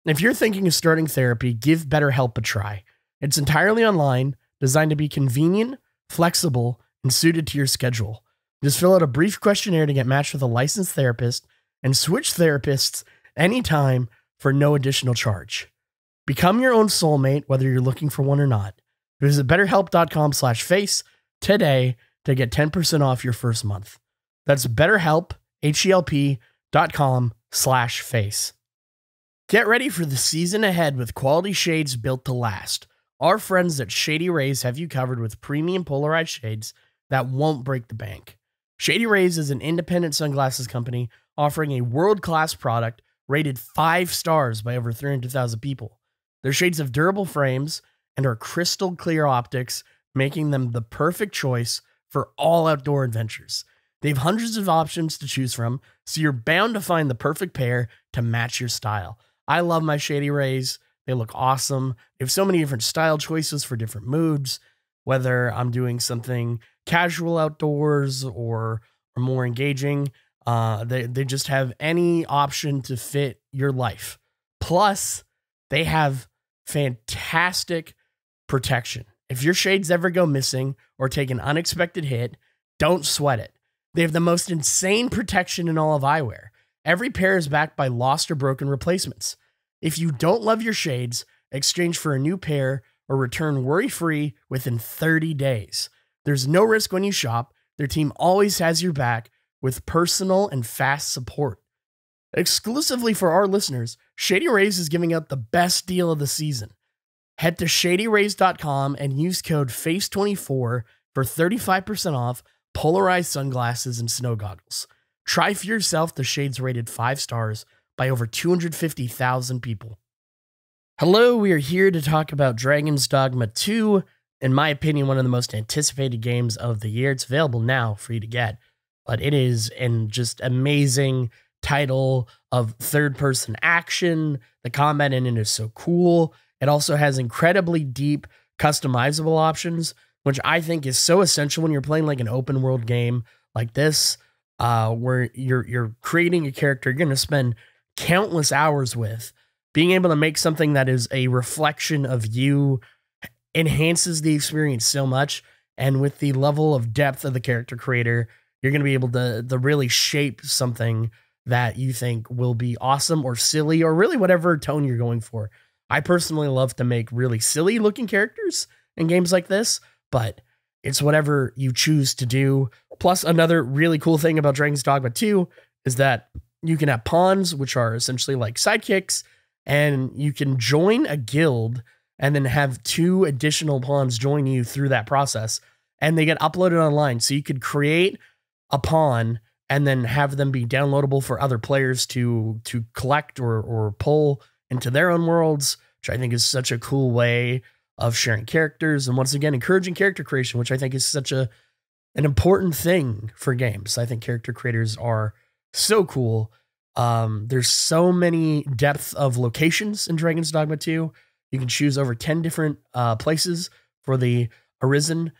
If you're thinking of starting therapy, give BetterHelp a try. It's entirely online, designed to be convenient, flexible, and suited to your schedule. Just fill out a brief questionnaire to get matched with a licensed therapist and switch therapists anytime for no additional charge. Become your own soulmate, whether you're looking for one or not. Visit betterhelp.com slash face today to get 10% off your first month. That's betterhelp, H-E-L-P dot com slash face. Get ready for the season ahead with quality shades built to last. Our friends at Shady Rays have you covered with premium polarized shades that won't break the bank. Shady Rays is an independent sunglasses company offering a world class product rated five stars by over 300,000 people. Their shades have durable frames and are crystal clear optics, making them the perfect choice for all outdoor adventures. They have hundreds of options to choose from, so you're bound to find the perfect pair to match your style. I love my Shady Rays. They look awesome. They have so many different style choices for different moods, whether I'm doing something casual outdoors or, or more engaging. Uh, they, they just have any option to fit your life. Plus, they have fantastic protection. If your shades ever go missing or take an unexpected hit, don't sweat it. They have the most insane protection in all of eyewear. Every pair is backed by lost or broken replacements. If you don't love your shades, exchange for a new pair or return worry free within 30 days. There's no risk when you shop. Their team always has your back with personal and fast support. Exclusively for our listeners, Shady Rays is giving out the best deal of the season. Head to shadyrays.com and use code FACE24 for 35% off polarized sunglasses and snow goggles. Try for yourself the shades rated 5 stars by over 250,000 people. Hello, we are here to talk about Dragon's Dogma 2. In my opinion, one of the most anticipated games of the year. It's available now for you to get, but it is an just amazing title of third person action. The combat in it is so cool. It also has incredibly deep customizable options, which I think is so essential when you're playing like an open world game like this, uh, where you're you're creating a character you're going to spend countless hours with. Being able to make something that is a reflection of you enhances the experience so much. And with the level of depth of the character creator, you're going to be able to, to really shape something that you think will be awesome or silly or really whatever tone you're going for. I personally love to make really silly looking characters in games like this, but it's whatever you choose to do. Plus, another really cool thing about Dragon's Dogma 2 is that you can have pawns, which are essentially like sidekicks, and you can join a guild and then have two additional pawns join you through that process. And they get uploaded online. So you could create a pawn and then have them be downloadable for other players to to collect or or pull into their own worlds, which I think is such a cool way of sharing characters and once again encouraging character creation, which I think is such a an important thing for games. I think character creators are so cool. Um, there's so many depth of locations in Dragon's Dogma 2. You can choose over 10 different uh, places for the Arisen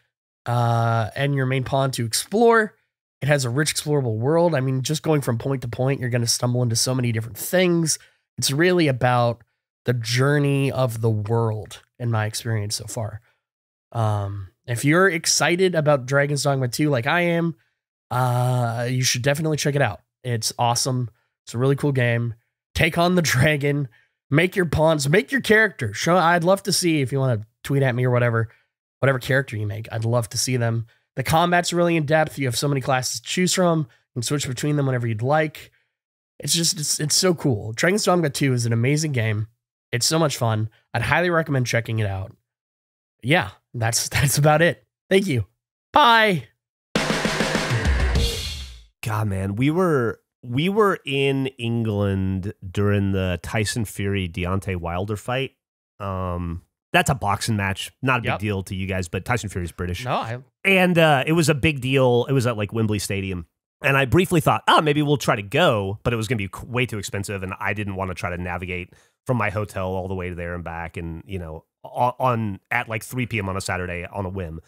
uh, and your main pawn to explore. It has a rich explorable world. I mean, just going from point to point, you're going to stumble into so many different things. It's really about the journey of the world, in my experience so far. Um, If you're excited about Dragon's Dogma 2 like I am, uh, you should definitely check it out. It's awesome. It's a really cool game. Take on the dragon, make your pawns, make your character. Show I'd love to see if you want to tweet at me or whatever, whatever character you make. I'd love to see them. The combat's really in depth. You have so many classes to choose from. and switch between them whenever you'd like. It's just it's, it's so cool. Dragon's Dogma 2 is an amazing game. It's so much fun. I'd highly recommend checking it out. Yeah, that's that's about it. Thank you. Bye. God, man, we were we were in England during the Tyson Fury Deontay Wilder fight. Um, that's a boxing match, not a big Yep. deal to you guys, but Tyson Fury's British. No, I and uh, it was a big deal. It was at like Wembley Stadium, and I briefly thought, oh, maybe we'll try to go, but it was going to be way too expensive, and I didn't want to try to navigate from my hotel all the way to there and back, and you know, on, on at like 3 p.m. on a Saturday on a whim.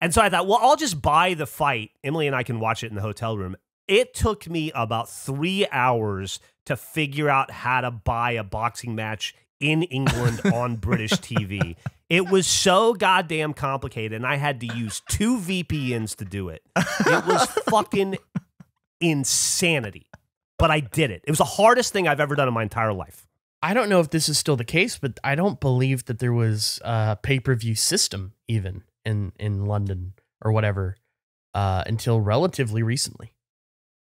And so I thought, well, I'll just buy the fight. Emily and I can watch it in the hotel room. It took me about three hours to figure out how to buy a boxing match in England on British TV. It was so goddamn complicated, and I had to use two VPNs to do it. It was fucking insanity. But I did it. It was the hardest thing I've ever done in my entire life. I don't know if this is still the case, but I don't believe that there was a pay per view system even in in London or whatever uh, until relatively recently.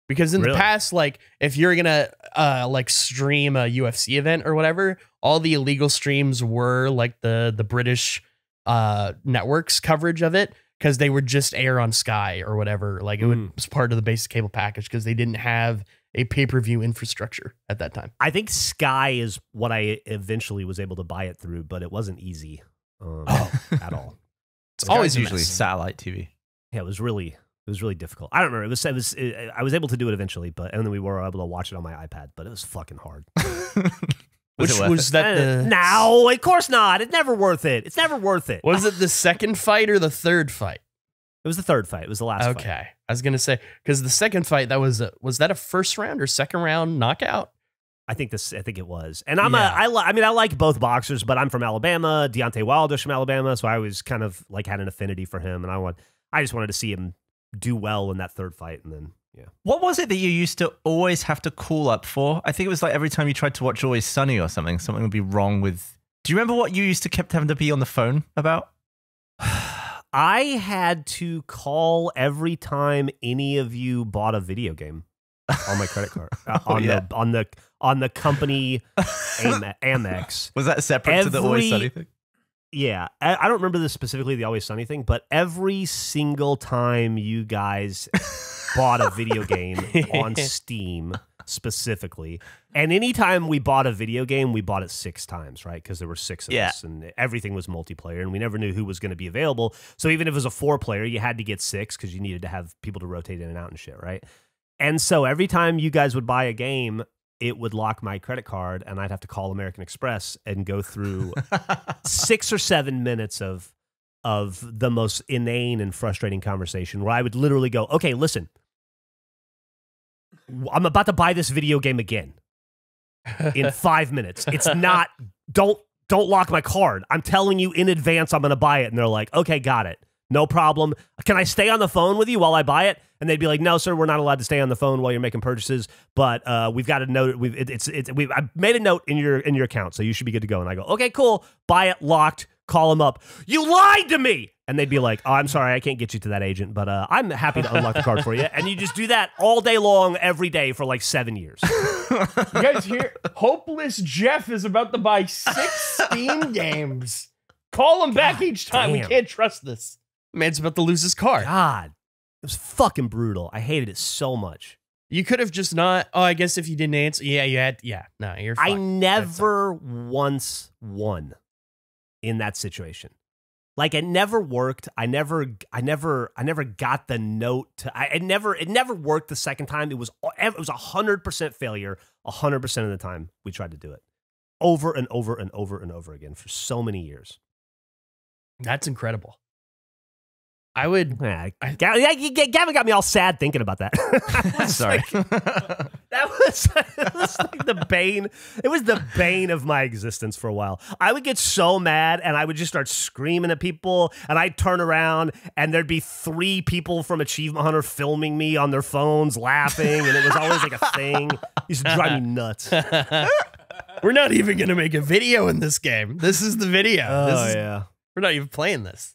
Because in Really? the past, like if you're gonna uh, like stream a UFC event or whatever, all the illegal streams were like the the British uh, networks coverage of it because they would just air on Sky or whatever. Like it Mm. was part of the basic cable package because they didn't have a pay per view infrastructure at that time. I think Sky is what I eventually was able to buy it through, but it wasn't easy um, at all. It's always usually mess. satellite TV. Yeah, it was really it was really difficult. I don't remember. It was it was it, I was able to do it eventually, but and then we were able to watch it on my iPad, but it was fucking hard. Was Which it was it? that Eh, the no, of course not. It's never worth it. It's never worth it. Was it the second fight or the third fight? It was the third fight. It was the last Okay, fight. I was gonna say because the second fight that was a, was that a first round or second round knockout? I think this. I think it was. And I'm Yeah. a. I. Li- I mean, I like both boxers, but I'm from Alabama. Deontay Wilder's from Alabama, so I was kind of like had an affinity for him, and I want. I just wanted to see him do well in that third fight, and then yeah. What was it that you used to always have to call up for? I think it was like every time you tried to watch Always Sunny or something, something would be wrong with. Do you remember what you used to kept having to be on the phone about? I had to call every time any of you bought a video game on my credit card uh, Oh, on yeah. the on the on the company Ame- Amex. Was that separate to the Always Sunny thing? Yeah, I, I don't remember this specifically the Always Sunny thing, but every single time you guys bought a video game on Steam specifically, and anytime we bought a video game, we bought it six times, right? Because there were six of Yeah. us, and everything was multiplayer, and we never knew who was going to be available. So even if it was a four player, you had to get six because you needed to have people to rotate in and out and shit, right? And so every time you guys would buy a game, it would lock my credit card, and I'd have to call American Express and go through six or seven minutes of of the most inane and frustrating conversation where I would literally go, "Okay, listen, I'm about to buy this video game again in five minutes. It's not. Don't don't lock my card. I'm telling you in advance I'm going to buy it." And they're like, "Okay, got it." No problem. Can I stay on the phone with you while I buy it? And they'd be like, "No, sir, we're not allowed to stay on the phone while you're making purchases. But uh, we've got a note. We've it, it's it's we've I made a note in your in your account, so you should be good to go." And I go, "Okay, cool. Buy it, locked. Call them up. You lied to me." And they'd be like, "Oh, I'm sorry, I can't get you to that agent, but uh, I'm happy to unlock the card for you." And you just do that all day long, every day for like seven years. You guys hear? Hopeless Geoff is about to buy six Steam games. Call him back each time. We can't trust this. Man's about to lose his car. God, it was fucking brutal. I hated it so much. You could have just not. Oh, I guess if you didn't answer, yeah, you had. Yeah, no, you're. I never once won in that situation. Like it never worked. I never, I never, I never got the note. To, I it never, it never worked the second time. It was, it was a hundred percent failure. A hundred percent of the time we tried to do it, over and over and over and over again for so many years. That's incredible. I would. Yeah, yeah, Gavin got me all sad thinking about that. Sorry. like- that was, was like the bane. It was the bane of my existence for a while. I would get so mad and I would just start screaming at people and I'd turn around and there'd be three people from Achievement Hunter filming me on their phones laughing and it was always like a thing. It used to drive me nuts. We're not even gonna make a video in this game. This is the video. Oh, this Oh is, yeah. We're not even playing this.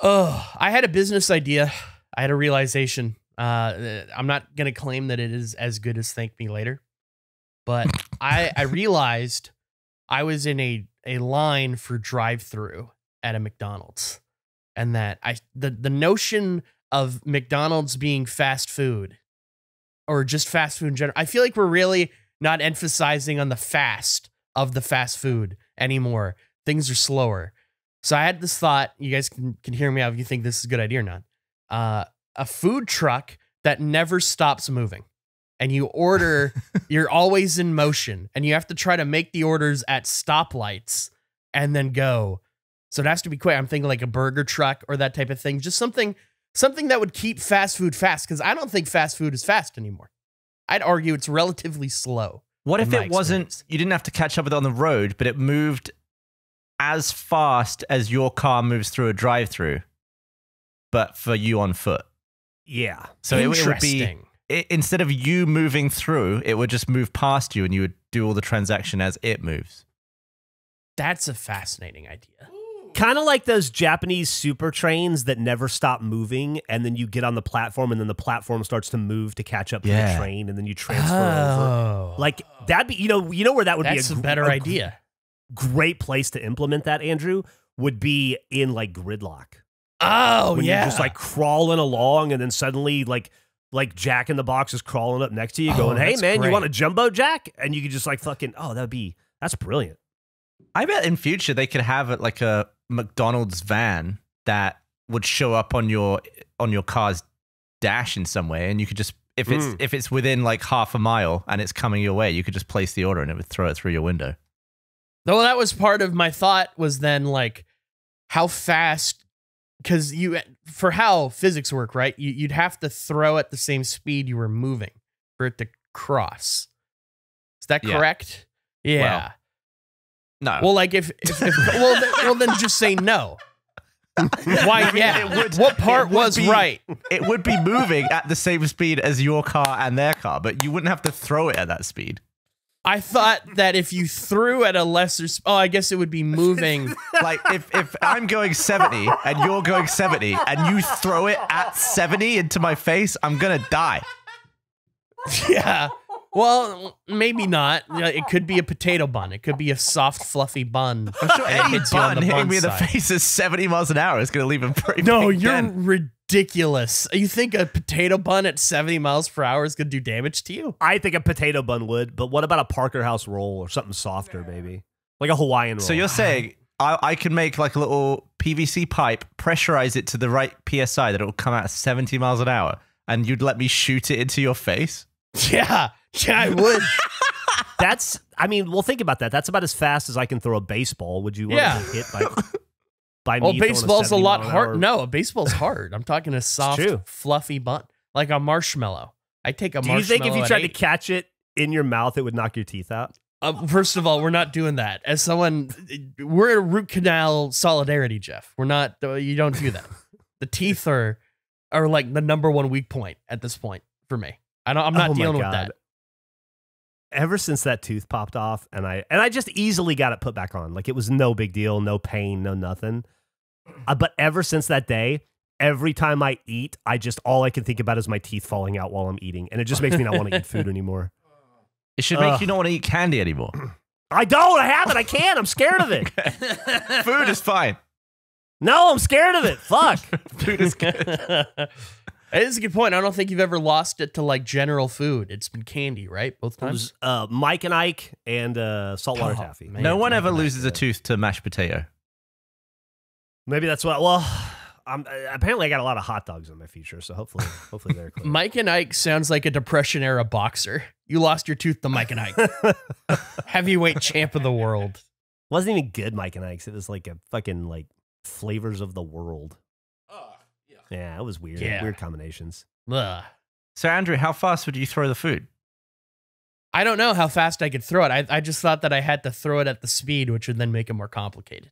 Oh, I had a business idea. I had a realization. Uh, I'm not gonna claim that it is as good as Thank Me Later, but I I realized I was in a a line for drive through at a McDonald's, and that I the the notion of McDonald's being fast food or just fast food in general. I feel like we're really not emphasizing on the fast of the fast food anymore. Things are slower. So I had this thought. You guys can, can hear me out if you think this is a good idea or not. Uh, a food truck that never stops moving. And you order, you're always in motion, and you have to try to make the orders at stoplights and then go. So it has to be quick. I'm thinking like a burger truck or that type of thing. Just something, something that would keep fast food fast. Because I don't think fast food is fast anymore. I'd argue it's relatively slow. What if it wasn't? You didn't have to catch up with it on the road, but it moved as fast as your car moves through a drive-through, but for you on foot. Yeah. So it, would- it would be Interesting. i instead of you moving through, it would just move past you, and you would do all the transaction as it moves. That's a fascinating idea. Kind of like those Japanese super trains that never stop moving, and then you get on the platform, and then the platform starts to move to catch up to Yeah. the train, and then you transfer over. Oh, Like that'd be, you know, you know where that would that's be a, gr- better gr- idea. Great place to implement that, Andrew, would be in like gridlock. Oh when yeah, you're just like crawling along, and then suddenly like like Jack in the Box is crawling up next to you, Oh, going, "Hey man, you want a jumbo Jack?" And you could just like fucking, oh, that'd be that's brilliant. I bet in future they could have it like a McDonald's van that would show up on your on your car's dash in some way, and you could just if it's Mm. if it's within like half a mile and it's coming your way, you could just place the order and it would throw it through your window. Well, that was part of my thought. Was then like how fast? Because you for how physics work, right? You, you'd have to throw at the same speed you were moving for it to cross. Is that Yeah. correct? Yeah. No, Well, like if, if, if well, then, well, then just say no. Why? Yeah. Would- what part was be- right? it would be moving at the same speed as your car and their car, but you wouldn't have to throw it at that speed. I thought that if you threw at a lesser, oh, I guess it would be moving. Like if if I'm going 70 and you're going 70 and you throw it at 70 into my face, I'm gonna die. yeah. Well, maybe not. It could be a potato bun. It could be a soft, fluffy bun. I'm sure any hits you on button the hitting me in the face at 70 miles an hour is gonna leave a pretty No, you're dent. Ridiculous. You think a potato bun at 70 miles per hour is going to do damage to you? I think a potato bun would, but what about a Parker House roll or something softer, maybe like a Hawaiian roll? So you're saying I, I can make like a little PVC pipe, pressurize it to the right psi that it will come out at 70 miles an hour, and you'd let me shoot it into your face? Yeah. Yeah, I would. That's, I mean, well, think about that. That's about as fast as I can throw a baseball. Would you want Yeah. to get hit by, by well, me? throwing baseball's a 70 lot hard. No, a baseball's hard. I'm talking a soft, fluffy bun, like a marshmallow. I take a Do you think if you tried to catch it in your mouth, it would knock your teeth out? Uh, first of all, we're not doing that. As someone, we're a root canal solidarity, Geoff. We're not. uh, You don't do that. the teeth are are like the number one weak point at this point for me. I don't. I'm not Oh dealing with that. Ever since that tooth popped off, and I and I just easily got it put back on, like it was no big deal, no pain, no nothing. Uh, but ever since that day, every time I eat, I just all I can think about is my teeth falling out while I'm eating, and it just makes me not want to eat food anymore. It should make Ugh. you not want to eat candy anymore. I don't. I haven't. I can't. I'm scared of it. Food is fine. No, I'm scared of it. Fuck. Food is good. It is a good point. I don't think you've ever lost it to like general food. It's been candy, right? Both It times. was uh, Mike and Ike and uh, saltwater Oh, taffy. man. no one it's ever like loses a tooth to mashed potato. Maybe that's what. Well, I'm, uh, apparently I got a lot of hot dogs in my future, so hopefully, hopefully they're clear. Mike and Ike sounds like a depression era boxer. You lost your tooth to Mike and Ike, heavyweight champ of the world. wasn't even good Mike and Ike's. It was like a fucking like flavors of the world. Oh, yeah. Yeah, it was weird. Yeah. Weird combinations. Ugh. So Andrew, how fast would you throw the food? I don't know how fast I could throw it. I, I just thought that I had to throw it at the speed, which would then make it more complicated.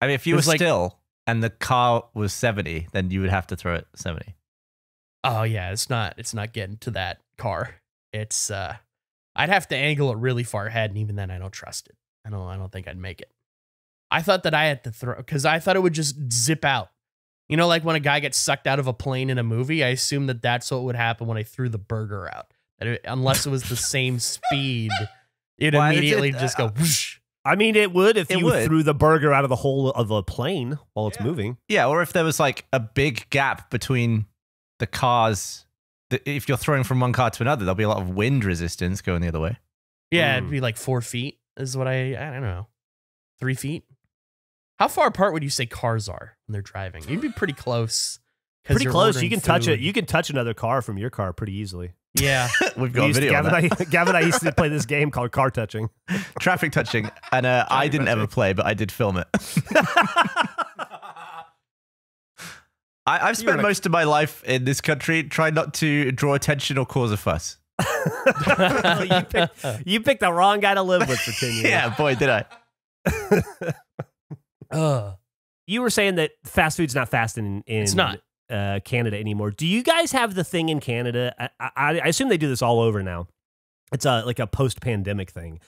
I mean, if you were like- still and the car was 70, then you would have to throw it 70. Oh yeah, it's not it's not getting to that car. It's uh I'd have to angle it really far ahead, and even then I don't trust it. I don't I don't think I'd make it. I thought that I had to throw because I thought it would just zip out. You know, like when a guy gets sucked out of a plane in a movie, I assumed that that's what would happen when I threw the burger out. That it, unless it was the same speed, Why did immediately it- just go whoosh. I mean, it would if It you would. threw the burger out of the hole of a plane while it's Yeah. moving. Yeah, or if there was like a big gap between the cars, if you're throwing from one car to another, there'll be a lot of wind resistance going the other way. Yeah, Mm. it'd be like four feet is what I I don't know, three feet. How far apart would you say cars are when they're driving? You'd be pretty close. 'Cause Pretty close. You ordering can touch it. You can touch another car from your car pretty easily. Yeah. We've We got a used to- video Gavin, that. I, Gavin and I used to play this game called car touching. Traffic touching. And uh, I didn't ever play, but I did film it. I, I've spent like- most of my life in this country trying not to draw attention or cause a fuss. you, picked, you picked the wrong guy to live with for 10 years. Yeah, boy, did I. Ugh. You were saying that fast food's not fast in, in It's not. Uh, Canada anymore. Do you guys have the thing in Canada? I, I, I assume they do this all over now. It's a, like a post pandemic thing.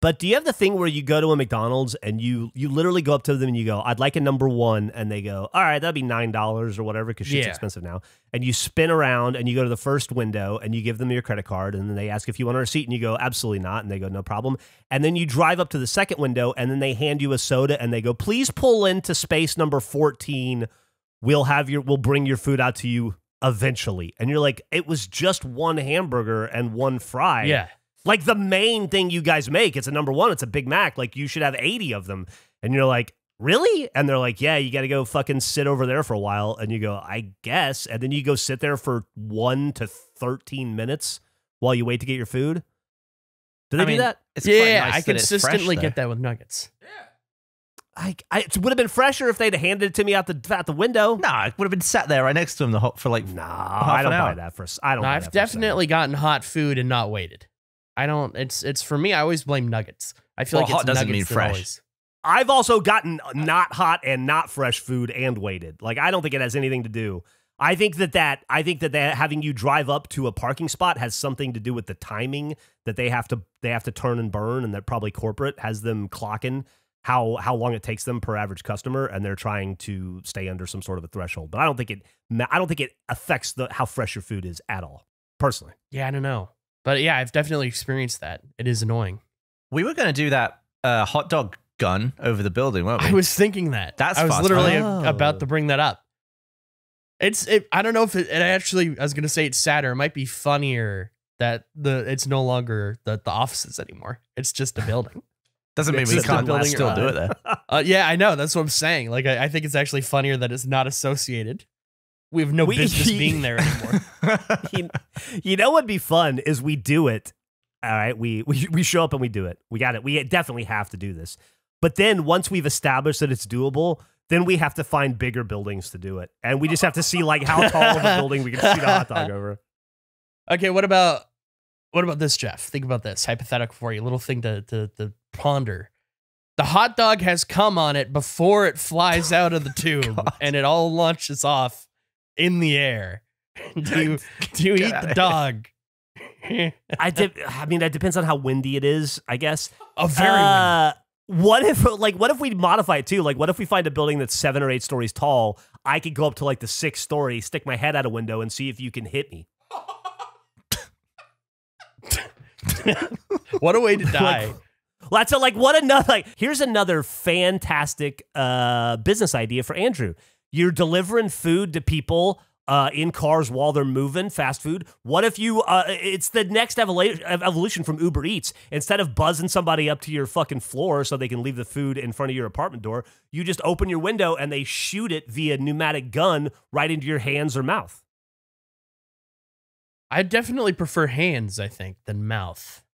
But do you have the thing where you go to a McDonald's and you you literally go up to them and you go, "I'd like a number one," and they go, "All right, that'd be nine dollars or whatever because shit's Yeah. expensive now." And you spin around and you go to the first window and you give them your credit card and then they ask if you want a receipt and you go, "Absolutely not," and they go, "No problem." And then you drive up to the second window and then they hand you a soda and they go, "Please pull into space number fourteen. We'll have your we'll bring your food out to you eventually." And you're like, "It was just one hamburger and one fry." Yeah. like the main thing you guys make. It's a number one. It's a Big Mac. Like you should have 80 of them. And you're like, really? And they're like, yeah, you got to go fucking sit over there for a while. And you go, I guess. And then you go sit there for one to 13 minutes while you wait to get your food. Do they I mean, do that? It's yeah, nice I that it's fresh, consistently get that with nuggets. I, I, it would have been fresher if they'd handed it to me out the out the window. Nah, it would have been sat there right next to him the hot for like. No, Half I don't buy hour. that for. a s- I don't. No, buy I've that for a definitely gotten hot food and not waited. I don't. It's it's for me. I always blame nuggets. I feel Well, like it's hot doesn't nuggets mean that fresh. always- I've also gotten not hot and not fresh food and waited. Like I don't think it has anything to do. I think that that I think that that having you drive up to a parking spot has something to do with the timing that they have to they have to turn and burn, and that probably corporate has them clocking how how long it takes them per average customer, and they're trying to stay under some sort of a threshold. But I don't think it I don't think it affects the how fresh your food is at all. Personally, Yeah, I don't know, but yeah, I've definitely experienced that. It is annoying. We were going to do that uh, hot dog gun over the building, weren't we? I was thinking that. That's I was fast literally food. a- about to bring that up. It's it. I don't know if it, it actually. I was gonna say it's sadder. It might be funnier that the it's no longer the the offices anymore. It's just a building. Doesn't mean we can't building still do it. Uh, yeah, I know. That's what I'm saying. Like I, I think it's actually funnier that it's not associated. We have no We- business being there anymore. you, you know what'd be fun is we do it. All right, we, we we show up and we do it. We got it. We definitely have to do this. But then once we've established that it's doable, then we have to find bigger buildings to do it, and we just have to see like how tall of a building we can shoot a hot dog over. Okay, what about what about this, Geoff? Think about this hypothetical for you. Little thing to to, to ponder. The hot dog has come on it before it flies out of the tube, God. and it all launches off in the air. Do you do you eat the dog? I did. I mean, that depends on how windy it is. I guess. A very. Uh, what if like what if we modify it too? Like what if we find a building that's seven or eight stories tall? I could go up to like the sixth story, stick my head out a window, and see if you can hit me. What a way to die. Well, that's a, like what another like here's another fantastic uh business idea for Andrew. You're delivering food to people uh in cars while they're moving, fast food. What if you uh it's the next evolu- evolution from Uber Eats. Instead of buzzing somebody up to your fucking floor so they can leave the food in front of your apartment door, you just open your window and they shoot it via pneumatic gun right into your hands or mouth. I definitely prefer hands, I think, than mouth.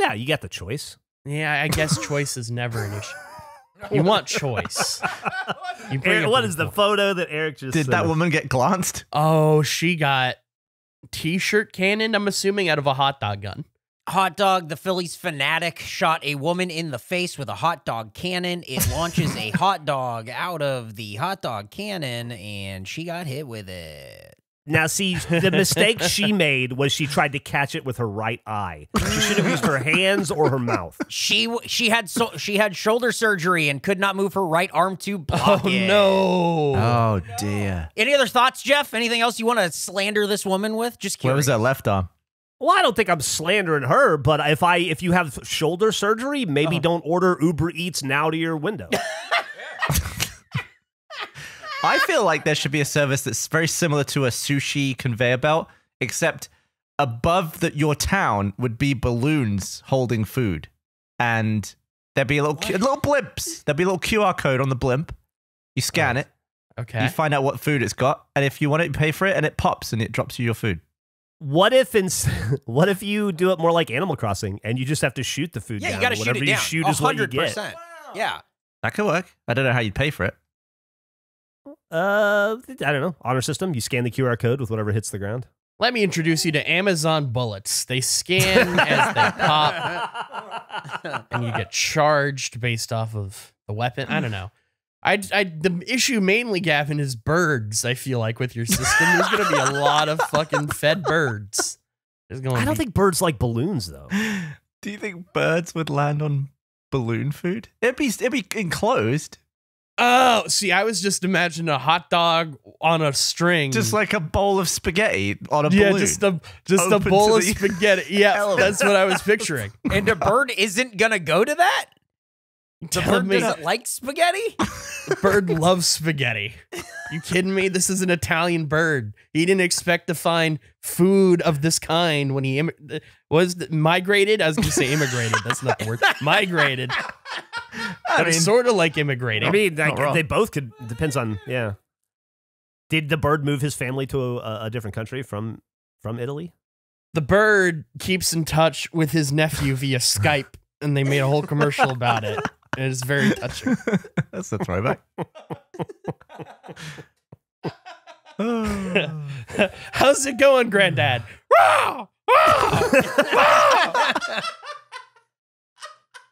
Yeah, you got the choice. Yeah, I guess choice is never an issue. You want choice. You bring Eric, up what a is good the photo that Eric just Did sent that woman get glanced? Oh, she got t-shirt cannon. I'm assuming out of a hot dog gun. Hot dog, the Phillies Phanatic shot a woman in the face with a hot dog cannon. It launches a hot dog out of the hot dog cannon, and she got hit with it. Now, see, the mistake she made was she tried to catch it with her right eye. She should have used her hands or her mouth. She she had so she had shoulder surgery and could not move her right arm to oh, block Oh it. no. Oh dear. Any other thoughts, Geoff? Anything else you want to slander this woman with? Just Where curious. was her left arm? Well, I don't think I'm slandering her, but if I if you have shoulder surgery, maybe uh-huh. don't order Uber Eats now to your window. I feel like there should be a service that's very similar to a sushi conveyor belt, except above the, your town would be balloons holding food, and there'd be a little Q- little blimps. There'd be a little QR code on the blimp. You scan it, Okay. you find out what food it's got, and if you want it, you pay for it, and it pops and it drops you your food. What if in, what if you do it more like Animal Crossing and you just have to shoot the food yeah, down? you got to shoot Whatever it you down. shoot is what you get. 100%. Yeah. That could work. I don't know how you'd pay for it. Uh, I don't know. Honor system. You scan the QR code with whatever hits the ground. Let me introduce you to Amazon bullets. They scan as they pop, and you get charged based off of the weapon. I don't know. I, I the issue mainly, Gavin, is birds. I feel like with your system, there's gonna be a lot of fucking fed birds. There's going. I don't be, think birds like balloons though. Do you think birds would land on balloon food? It'd be it'd be enclosed, Oh, see, I was just imagining a hot dog on a string, just like a bowl of spaghetti on a yeah, balloon. just a just a bowl of the spaghetti. Yeah, that's what I was picturing. And a bird isn't going to go to that? The Tell bird me, doesn't like spaghetti? the bird loves spaghetti. You kidding me? This is an Italian bird. He didn't expect to find food of this kind when he Im- uh, was th- migrated. I was going to say immigrated. That's not the word. Migrated. I mean, it's sort of like immigrating. I mean, like, they both could. Depends on yeah. Did the bird move his family to a, a different country from from Italy? the bird keeps in touch with his nephew via Skype, and they made a whole commercial about it. And it's very touching. that's a throwback. How's it going, Granddad?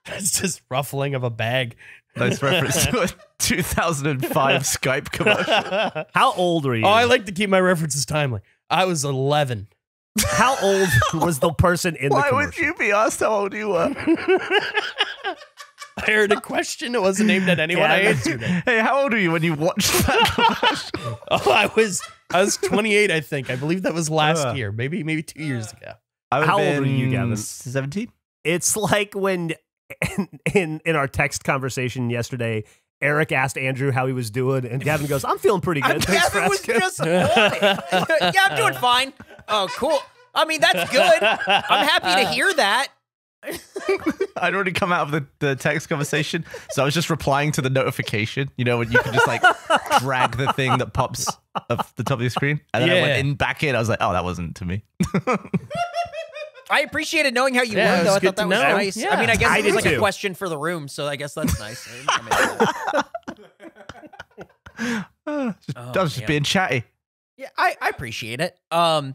That's just ruffling of a bag. nice reference to a 2005 Skype commercial. How old were you? Oh, I like to keep my references timely. I was 11. How old was the person in the Why commercial? would you be asked how old you were? I heard a question. It wasn't aimed at anyone. I answered it. hey, how old are you when you watched that? Oh, I was I was 28, I think. I believe that was last Uh. year. Maybe maybe two years ago. I would've How old are you, been Gavin? 17? It's like when in, in in our text conversation yesterday, Eric asked Andrew how he was doing, and Gavin goes, "I'm feeling pretty good. Gavin was just yeah, I'm doing fine. Oh, cool. I mean, that's good. I'm happy to hear that. I'd already come out of the, the text conversation, so I was just replying to the notification. You know, when you can just like drag the thing that pops off the top of your screen. And then I went in back in. I was like, oh, that wasn't to me. I appreciated knowing how you Yeah, were, though. I thought that was know. nice. Yeah. I mean, I guess I it was like too. a question for the room, so I guess that's nice. I mean, just, I was just man. being chatty. Yeah, I, I appreciate it. Um,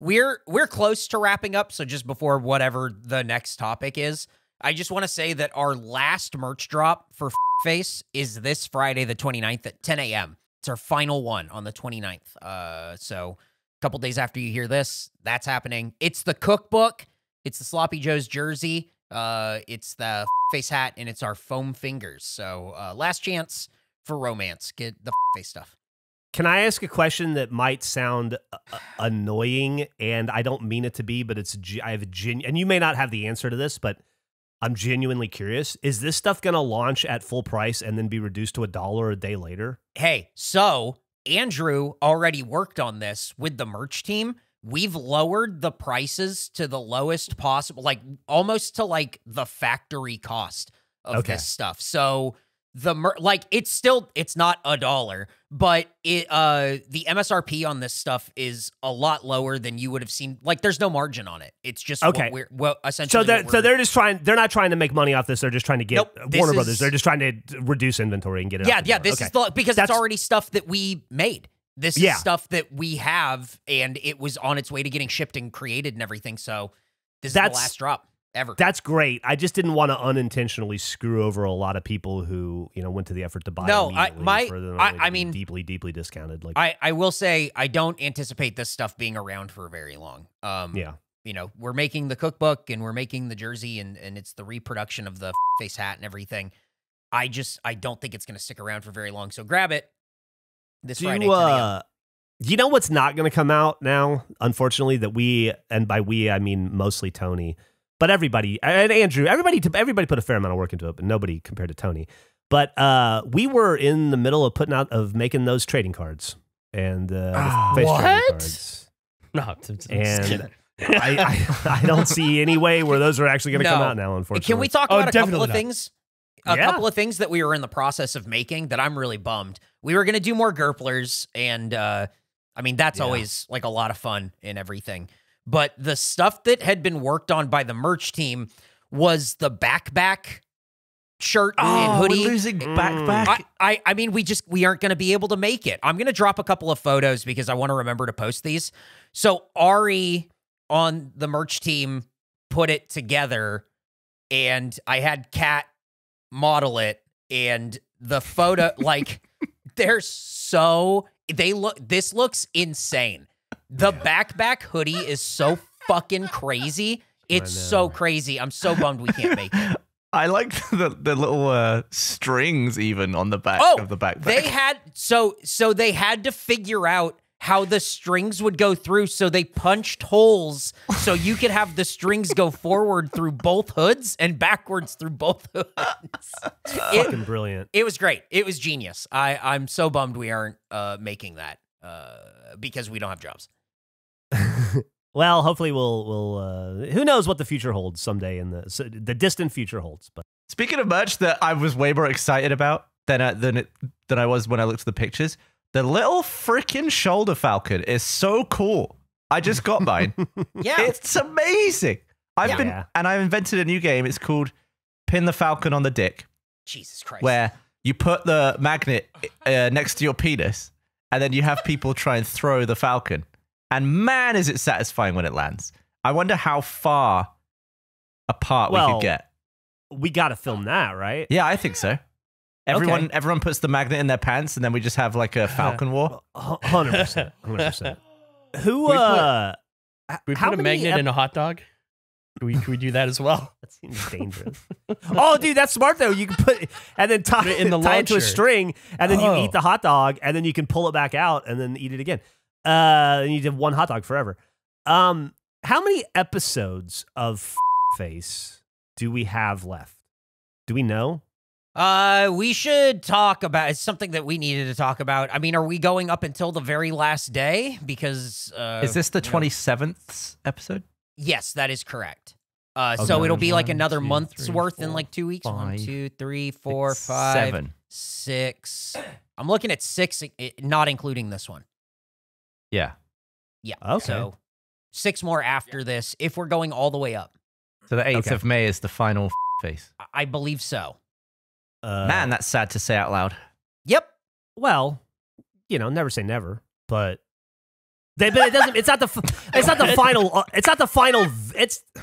we're we're close to wrapping up, so just before whatever the next topic is, I just want to say that our last merch drop for Face is this Friday, the 29th at 10 a.m. It's our final one on the 29th. Uh, so a couple days after you hear this, that's happening. It's the cookbook. It's the Sloppy Joe's jersey. Uh, it's the face hat, and it's our foam fingers. So uh, last chance for romance. Get the face stuff. Can I ask a question that might sound uh, annoying, and I don't mean it to be, but it's I have a gen, and you may not have the answer to this, but I'm genuinely curious. Is this stuff going to launch at full price and then be reduced to a dollar a day later? Hey, so Andrew already worked on this with the merch team. We've lowered the prices to the lowest possible, like almost to like the factory cost of Okay. this stuff. So the mer- like it's still it's not a dollar, but it uh the MSRP on this stuff is a lot lower than you would have seen. Like there's no margin on it. It's just Okay. What we're, well, essentially. So they're so they're just trying. They're not trying to make money off this. They're just trying to get Nope, Warner Brothers. They're just trying to reduce inventory and get it. yeah yeah. This Okay. is the because That's- it's already stuff that we made. This Yeah. is stuff that we have, and it was on its way to getting shipped and created and everything. So this is the last drop ever. That's great. I just didn't want to unintentionally screw over a lot of people who you know went to the effort to buy. No, I- my- I- I mean- deeply, deeply discounted. Like, I I will say I don't anticipate this stuff being around for very long. Um, yeah, you know, we're making the cookbook and we're making the jersey and and it's the reproduction of the face hat and everything. I just I don't think it's going to stick around for very long. So grab it this Do Friday. you, 10 a.m. uh, you know what's not going to come out now? Unfortunately, that we and by we I mean mostly Tony, but everybody and Andrew, everybody, everybody put a fair amount of work into it, but nobody compared to Tony. But uh, we were in the middle of putting out of making those trading cards and uh, the face trading what? cards. No, I'm I'm just And kidding. I, I I don't see any way where those are actually going to come out now. Unfortunately, Can we talk Oh, about a couple of not. things? A Yeah. couple of things that we were in the process of making that I'm really bummed. We were going to do more Gerplers, and uh, I mean that's Yeah. always like a lot of fun and everything. But the stuff that had been worked on by the merch team was the backpack shirt and Oh, hoodie. we're losing Mm. backpack. I, I I mean we just we aren't going to be able to make it. I'm going to drop a couple of photos because I want to remember to post these. So Ari on the merch team put it together and I had Kat model it and the photo like they're so they look this looks insane. The backpack hoodie is so fucking crazy. It's so crazy. I'm so bummed we can't make it. I like the the little uh, strings even on the back Oh, of the backpack. They had so so they had to figure out how the strings would go through so they punched holes so you could have the strings go forward through both hoods and backwards through both hoods. fucking brilliant. it was great. It was genius. I I'm so bummed we aren't uh making that uh because we don't have jobs. well, hopefully we'll we'll uh, who knows what the future holds someday in the so the distant future holds. But Speaking of merch that I was way more excited about than I, than it, than I was when I looked at the pictures, the little freaking shoulder falcon is so cool. I just got mine. Yeah. It's amazing. I've Yeah. been Yeah. and I invented a new game. It's called Pin the Falcon on the Dick, Jesus Christ. where you put the magnet uh, next to your penis, and then you have people try and throw the falcon. And man, is it satisfying when it lands. I wonder how far apart we could get. we got to film that, right? Yeah, I think so. Everyone, everyone puts the magnet in their pants, and then we just have like a Falcon War. Hundred percent, hundred percent. Who? We put- uh, h- Can we put a magnet ep- in a hot dog? Can we, can we do that as well? That seems dangerous. oh, dude, that's smart though. You can put and then tie Put it in the tie it to a string, and then you Oh. eat the hot dog, and then you can pull it back out, and then eat it again. Uh, and you have one hot dog forever. Um, how many episodes of Face do we have left? Do we know? Uh, we should talk about. It's something that we needed to talk about. I mean, are we going up until the very last day? Because uh, Is this the twenty seventh episode? Yes, that is correct. Uh, Okay. so it'll be like One, another two, month's three, worth in like two weeks. One, five, two, three, four, Six, five, seven. six. I'm looking at six, not including this one. Yeah. Yeah. Okay. So six more after this, if we're going all the way up. So the eighth Okay. of May is the final face. I- I believe so. Uh, Man, that's sad to say out loud. Yep. well, you know, never say never, but they, but it doesn't. It's not the. It's not the final. uh, It's not the final. v- It's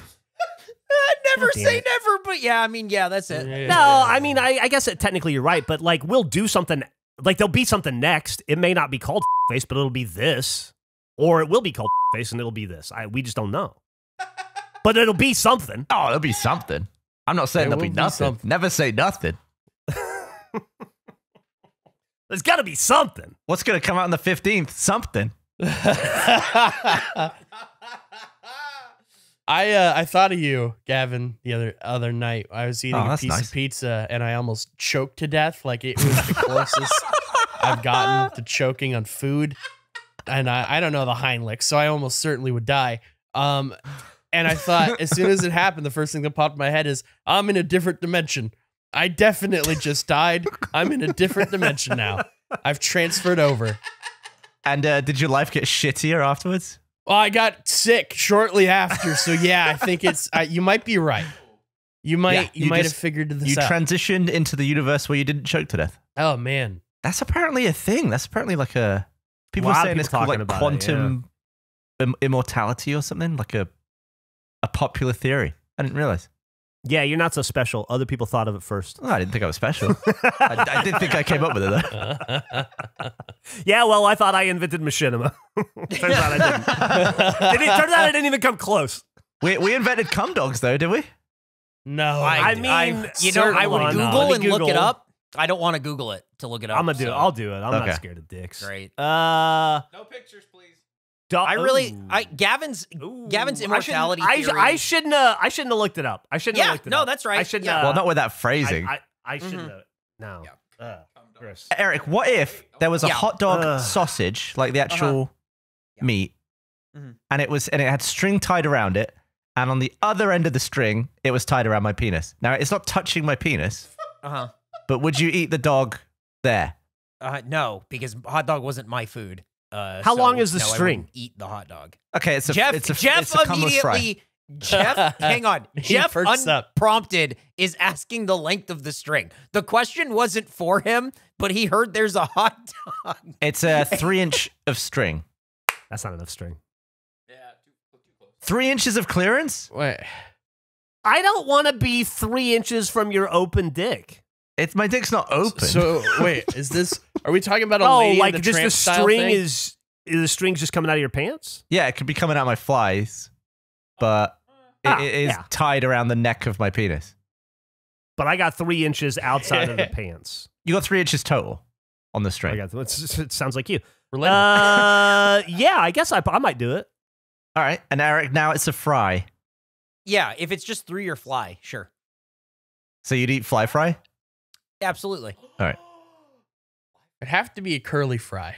never damn say it. never, but yeah, I mean, yeah, that's it. No, I mean, I, I guess it, technically you're right, but like we'll do something. Like there'll be something next. It may not be called face, but it'll be this, or it will be called face, and it'll be this. I we just don't know. But it'll be something. Oh, it'll be something. I'm not saying There there'll be be nothing. something. Never say nothing. There's got to be something. What's gonna come out on the fifteenth? Something. I uh, I thought of you, Gavin, the other other night. I was eating Oh, a piece nice. of pizza and I almost choked to death. Like it was the closest I've gotten to choking on food. And I, I don't know the Heimlich, so I almost certainly would die. Um, and I thought as soon as it happened, the first thing that popped in my head is I'm in a different dimension. I definitely just died. I'm in a different dimension now. I've transferred over. And uh, did your life get shittier afterwards? Well, I got sick shortly after, so yeah, I think it's. I, you might be right. You might. Yeah, you, you might just- have figured this You out. transitioned into the universe where you didn't choke to death. oh man. That's apparently a thing. That's apparently like a people A are saying people it's called like about it, quantum immortality or something, like a a popular theory. I didn't realize. Yeah, you're not so special. Other people thought of it first. Oh, I didn't think I was special. I, I did think I came up with it though. Yeah, well, I thought I invented machinima. turns out I didn't. It, it turns out I didn't even come close. We we invented cum dogs though, did we? no. I mean, you know, I would certainly not. Google and me look it up. I don't want to Google it to look it up. I'm gonna do it. I'll do it. I'm Okay. not scared of dicks. Great. Uh, No pictures, please. Do- I really, Ooh. I Gavin's Ooh. Gavin's I shouldn't- immortality I. I shouldn't. Uh, I shouldn't have looked it up. I shouldn't Yeah, have looked it no, up. that's right. I shouldn't. Yeah. Uh, well, not with that phrasing. I, I shouldn't Mhm. have. No. Uh, Chris. Eric, what if there was a Yeah. hot dog Ugh. sausage, like the actual Yeah. meat, Mhm. and it was and it had string tied around it, and on the other end of the string, it was tied around my penis. Now it's not touching my penis, Uh huh. but would you eat the dog there? Uh, no, because hot dog wasn't my food. Uh, How so, long is the no, string? wouldn't Eat the hot dog. Okay, it's a Jeff. it's a Jeff it's a cumless fry. immediately. Geoff, hang on. Geoff, perks up. unprompted, is asking the length of the string. The question wasn't for him, but he heard there's a hot dog. It's a three inch of string. That's not enough string. Yeah, too, too close. Three inches of clearance? Wait. I don't want to be three inches from your open dick. It's my dick's not open. So wait, is this? Are we talking about a Oh, lady in like the just the tramp style string thing? is, is the string's just coming out of your pants? yeah, it could be coming out my flies, but it, Ah, it is yeah. tied around the neck of my penis. But I got three inches outside of the pants. You got three inches total on the I string. got. It's, it sounds like you. Relatable. Uh, yeah, I guess I, I might do it. All right, and Eric, now it's a fry. Yeah, if it's just through your fly, sure. So you'd eat fly fry? Absolutely. All right. It'd have to be a curly fry.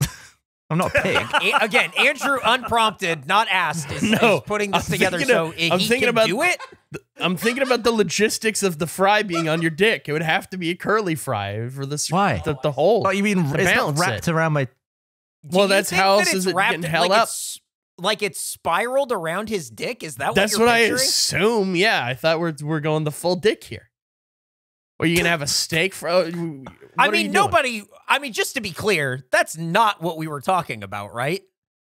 I'm not a pig. A- again, Andrew, unprompted, not asked, is, No, is putting this I'm together so of- he I'm thinking can about- do it. I'm thinking about the logistics of the fry being on your dick. It would have to be a curly fry for this. Why? The, the hole. oh, you mean it's not wrapped it. around my? Do Well, that's how else it's is it wrapped- getting held like up? It's, like it's spiraled around his dick. Is that That's what you're what I assume. Yeah, I thought we're we're going the full dick here. Or you gonna have a steak for? oh, uh, I mean, nobody. I mean, just to be clear, that's not what we were talking about, right?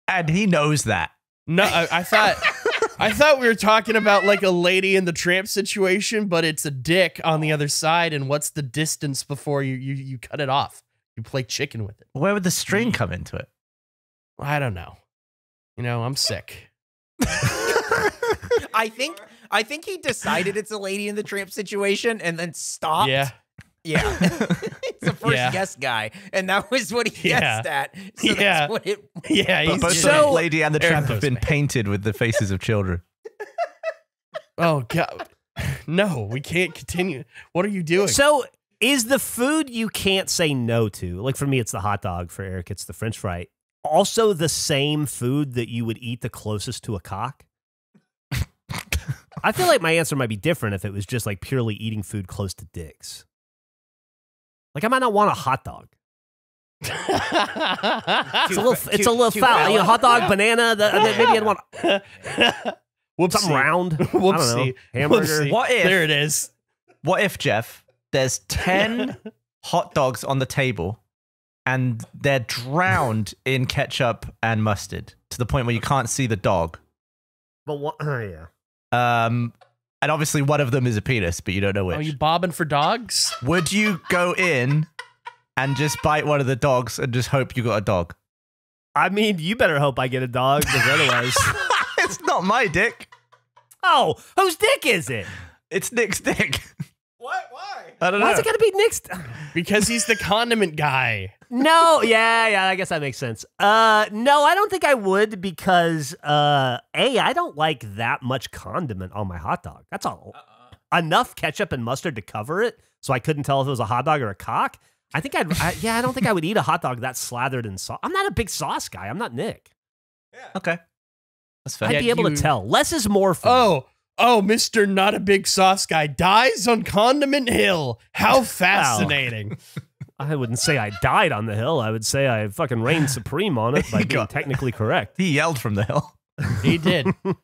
And he knows that. No, I, I thought I thought we were talking about like a lady in the tramp situation, but it's a dick on the other side. And what's the distance before you you you cut it off? You play chicken with it. Where would the string mm. come into it? I don't know. You know, I'm sick. I think. I think he decided it's a lady in the tramp situation and then stopped. Yeah. Yeah. it's the first Yeah. guess guy. And that was what he Yeah. guessed at. So Yeah. that's what it Yeah. But he's both just- the So- lady and the tramp have been my- painted with the faces of children. oh god. No, we can't continue. What are you doing? So, is the food you can't say no to? Like for me, it's the hot dog. For Eric, it's the French fry. Also, the same food that you would eat the closest to a cock. I feel like my answer might be different if it was just like purely eating food close to dicks. Like I might not want a hot dog. It's a little, it's a little too foul. You know, hot dog, banana. The, uh, the- maybe I'd want Whoopsie. something round. I don't know. Whoopsie. Hamburger. Whoopsie. What if- There it is. What if, Geoff, there's 10 hot dogs on the table and they're drowned in ketchup and mustard to the point where you can't see the dog? But what? Oh, yeah. Um, and obviously, one of them is a penis, but you don't know which. Are you bobbing for dogs? Would you go in and just bite one of the dogs and just hope you got a dog? I mean, you better hope I get a dog, because otherwise. it's not my dick. oh, whose dick is it? It's Nick's dick. What? Why? I don't know. Why's it got to be next? Because he's the condiment guy. No, yeah, yeah, I guess that makes sense. Uh no, I don't think I would because uh A, I don't like that much condiment on my hot dog. That's all. Enough ketchup and mustard to cover it, so I couldn't tell if it was a hot dog or a cock. I think I'd I, yeah, I don't think I would eat a hot dog that slathered in sauce. I'm not a big sauce guy. I'm not Nick. Yeah. Okay. That's fair. I'd Yeah, be able you- to tell. Less is more for me. Oh, Mister Not a Big Sauce Guy dies on Condiment Hill. How fascinating! I wouldn't say I died on the hill. I would say I fucking reigned supreme on it by being technically correct. He yelled from the hill. he did. All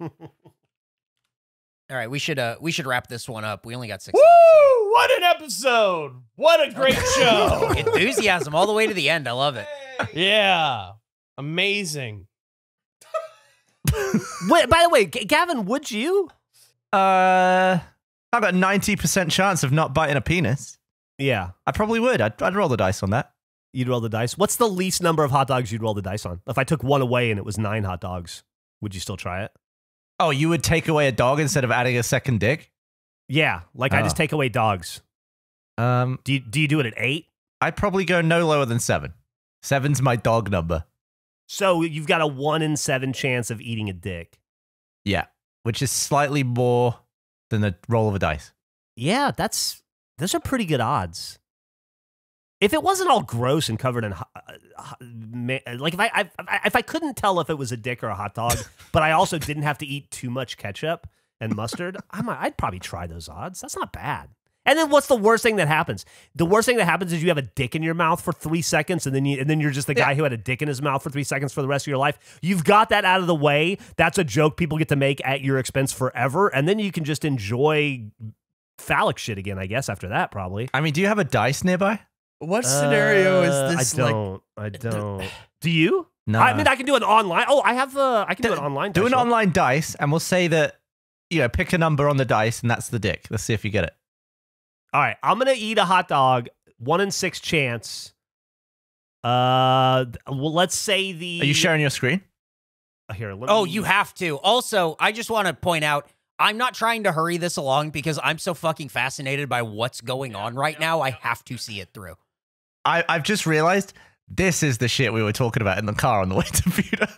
right, we should uh we should wrap this one up. We only got six. Woo! What an episode! What a great show! Enthusiasm all the way to the end. I love it. yeah, amazing. Wait, by the way, G- Gavin, would you? Uh, I got a ninety percent chance of not biting a penis. Yeah, I probably would. I'd, I'd roll the dice on that. you'd roll the dice. What's the least number of hot dogs you'd roll the dice on? If I took one away and it was nine hot dogs, would you still try it? Oh, you would take away a dog instead of adding a second dick? Yeah, like I just Oh. take away dogs. Um, Do you, do you do it at eight? I'd probably go no lower than seven. Seven's my dog number. So you've got a one in seven chance of eating a dick. Yeah, which is slightly more than the roll of a dice. Yeah, that's those are pretty good odds. If it wasn't all gross and covered in, uh, like if I, I I- if I couldn't tell if it was a dick or a hot dog, but I also didn't have to eat too much ketchup and mustard, I might, I'd probably try those odds. That's not bad. And then what's the worst thing that happens? The worst thing that happens is you have a dick in your mouth for three seconds, and then you and then you're just the guy who had a dick in his mouth for three seconds for the rest of your life. You've got that out of the way. That's a joke people get to make at your expense forever, and then you can just enjoy phallic shit again. I guess after that, probably. I mean, do you have a dice nearby? What scenario Uh, is this I don't. I don't. Do you? No. I mean, I can do an online. Oh, I have. Uh, I can do it online. Do dice an roll. online dice, and we'll say that you know, pick a number on the dice, and that's the dick. Let's see if you get it. All right, I'm gonna eat a hot dog. One in six chance. Uh, well, let's say the. Are you sharing your screen? Here. Let Oh, me- you have to. Also, I just want to point out I'm not trying to hurry this along because I'm so fucking fascinated by what's going on right now. I have to see it through. I, I've just realized this is the shit we were talking about in the car on the way to Buda.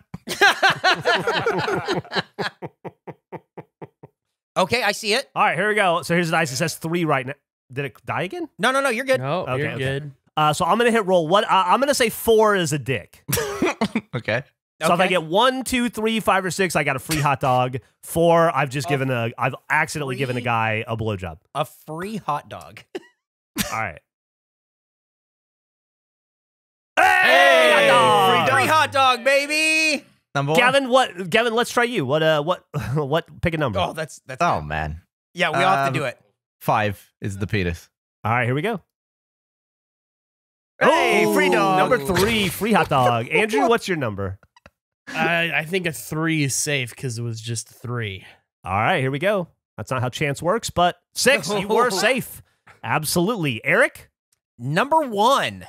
okay, I see it. All right, here we go. So here's the dice. It says three right now. Did it die again? No, no, no, you're good. No, Okay, you're okay. good. Uh, so I'm gonna hit roll. What? Uh, I'm gonna say four is a dick. okay. So if I get one, two, three, five, or six, I got a free hot dog. Four, I've just A given a, I've accidentally given a guy a blowjob. A free hot dog. All right. Hey, hot dog! free hot dog, baby. Number one. Gavin, what? Gavin, let's try you. What? Uh, what? what? Pick a number. Oh, that's that's. Oh man, yeah, we all have to um, do it. Five is the mm. penis. All right, here we go. Hey, Oh, free dog. Number three, free hot dog. Andrew, what's your number? I, I think a three is safe because it was just three. All right, here we go. That's not how chance works, but six, you were safe. Absolutely. Eric? Number one.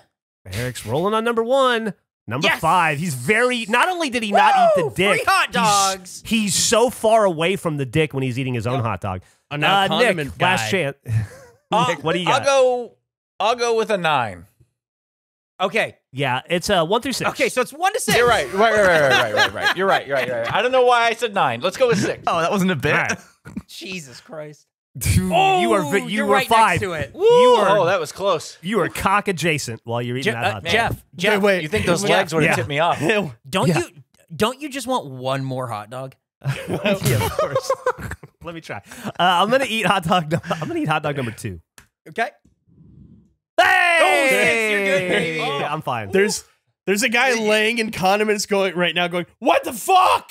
Eric's rolling on number one. Number Yes! five. He's very, not only did he not eat the dick, Free hot dogs. He's, so far away from the dick when he's eating his own hot dog. Oh, now Uh, condiment Nick, guy. last chance. I'll- Nick, what do you got? I'll go. I'll go with a nine. Okay. yeah, it's uh, one through six. Okay, so it's one to six. You're right. Right. Right. Right. Right. Right. Right. You're right. You're right. You're right. I don't know why I said nine. Let's go with six. Oh, that wasn't a bit. All right. Jesus Christ. you are Oh, vi- you you're were right five. next to it. You are Oh, that was close. you are cock adjacent while you're eating Je- that uh, hot dog. Geoff, Geoff, wait. You think those legs would have yeah. tipped me off? don't Yeah. you don't you just want one more hot dog? yeah, of course. Let me try. Uh, I'm gonna eat hot dog. num- I'm gonna eat hot dog number two. Okay. Hey, six, you're good. Oh. I'm fine. There's there's a guy laying in condiments going right now going, What the fuck?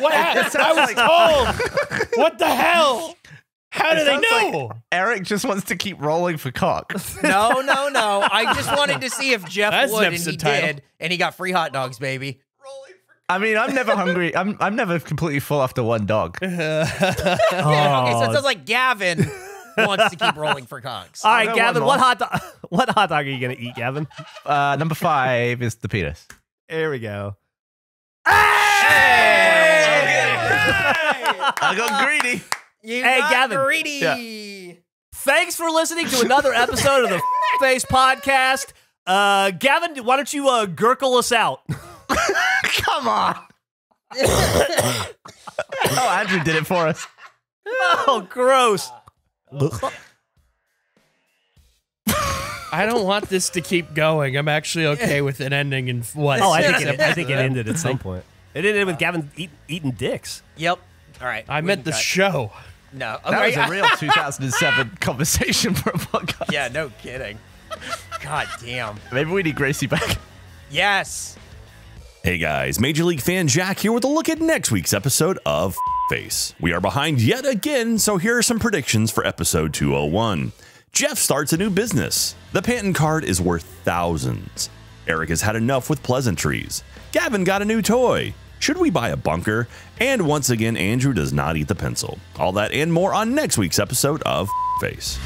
What happened? I was told. What the hell? How do It they sounds like- know? Eric just wants to keep rolling for cock. No, no, no. I just wanted to see if Geoff That's an would, and he title. did, and he got free hot dogs, baby. I mean, I'm never hungry. I'm I'm never completely full after one dog. Oh. Okay, so it sounds like Gavin wants to keep rolling for cocks. All right, Gavin. What hot dog? What hot dog are you gonna eat, Gavin? Uh, number five is the penis. There we go. I got greedy. You Hey, got Gavin. greedy. Thanks for listening to another episode of the Face Podcast. Uh, Gavin, why don't you uh, gurgle us out? Come on. oh, Andrew did it for us. Oh, gross. I don't want this to keep going. I'm actually okay with it ending in what? Oh, I think it, I think it ended at some point. It ended with Gavin eat, eating dicks. Yep. All right. I meant the cut. show. No. That Okay, was a real 2007 conversation for a podcast. yeah, no kidding. God damn. Maybe we need Gracie back. Yes. Hey guys, Major League fan Jack here with a look at next week's episode of Face. We are behind yet again, so here are some predictions for episode 201. Geoff starts a new business. The Panton card is worth thousands. Eric has had enough with pleasantries. Gavin got a new toy. Should we buy a bunker? And once again, Andrew does not eat the pencil. All that and more on next week's episode of Face.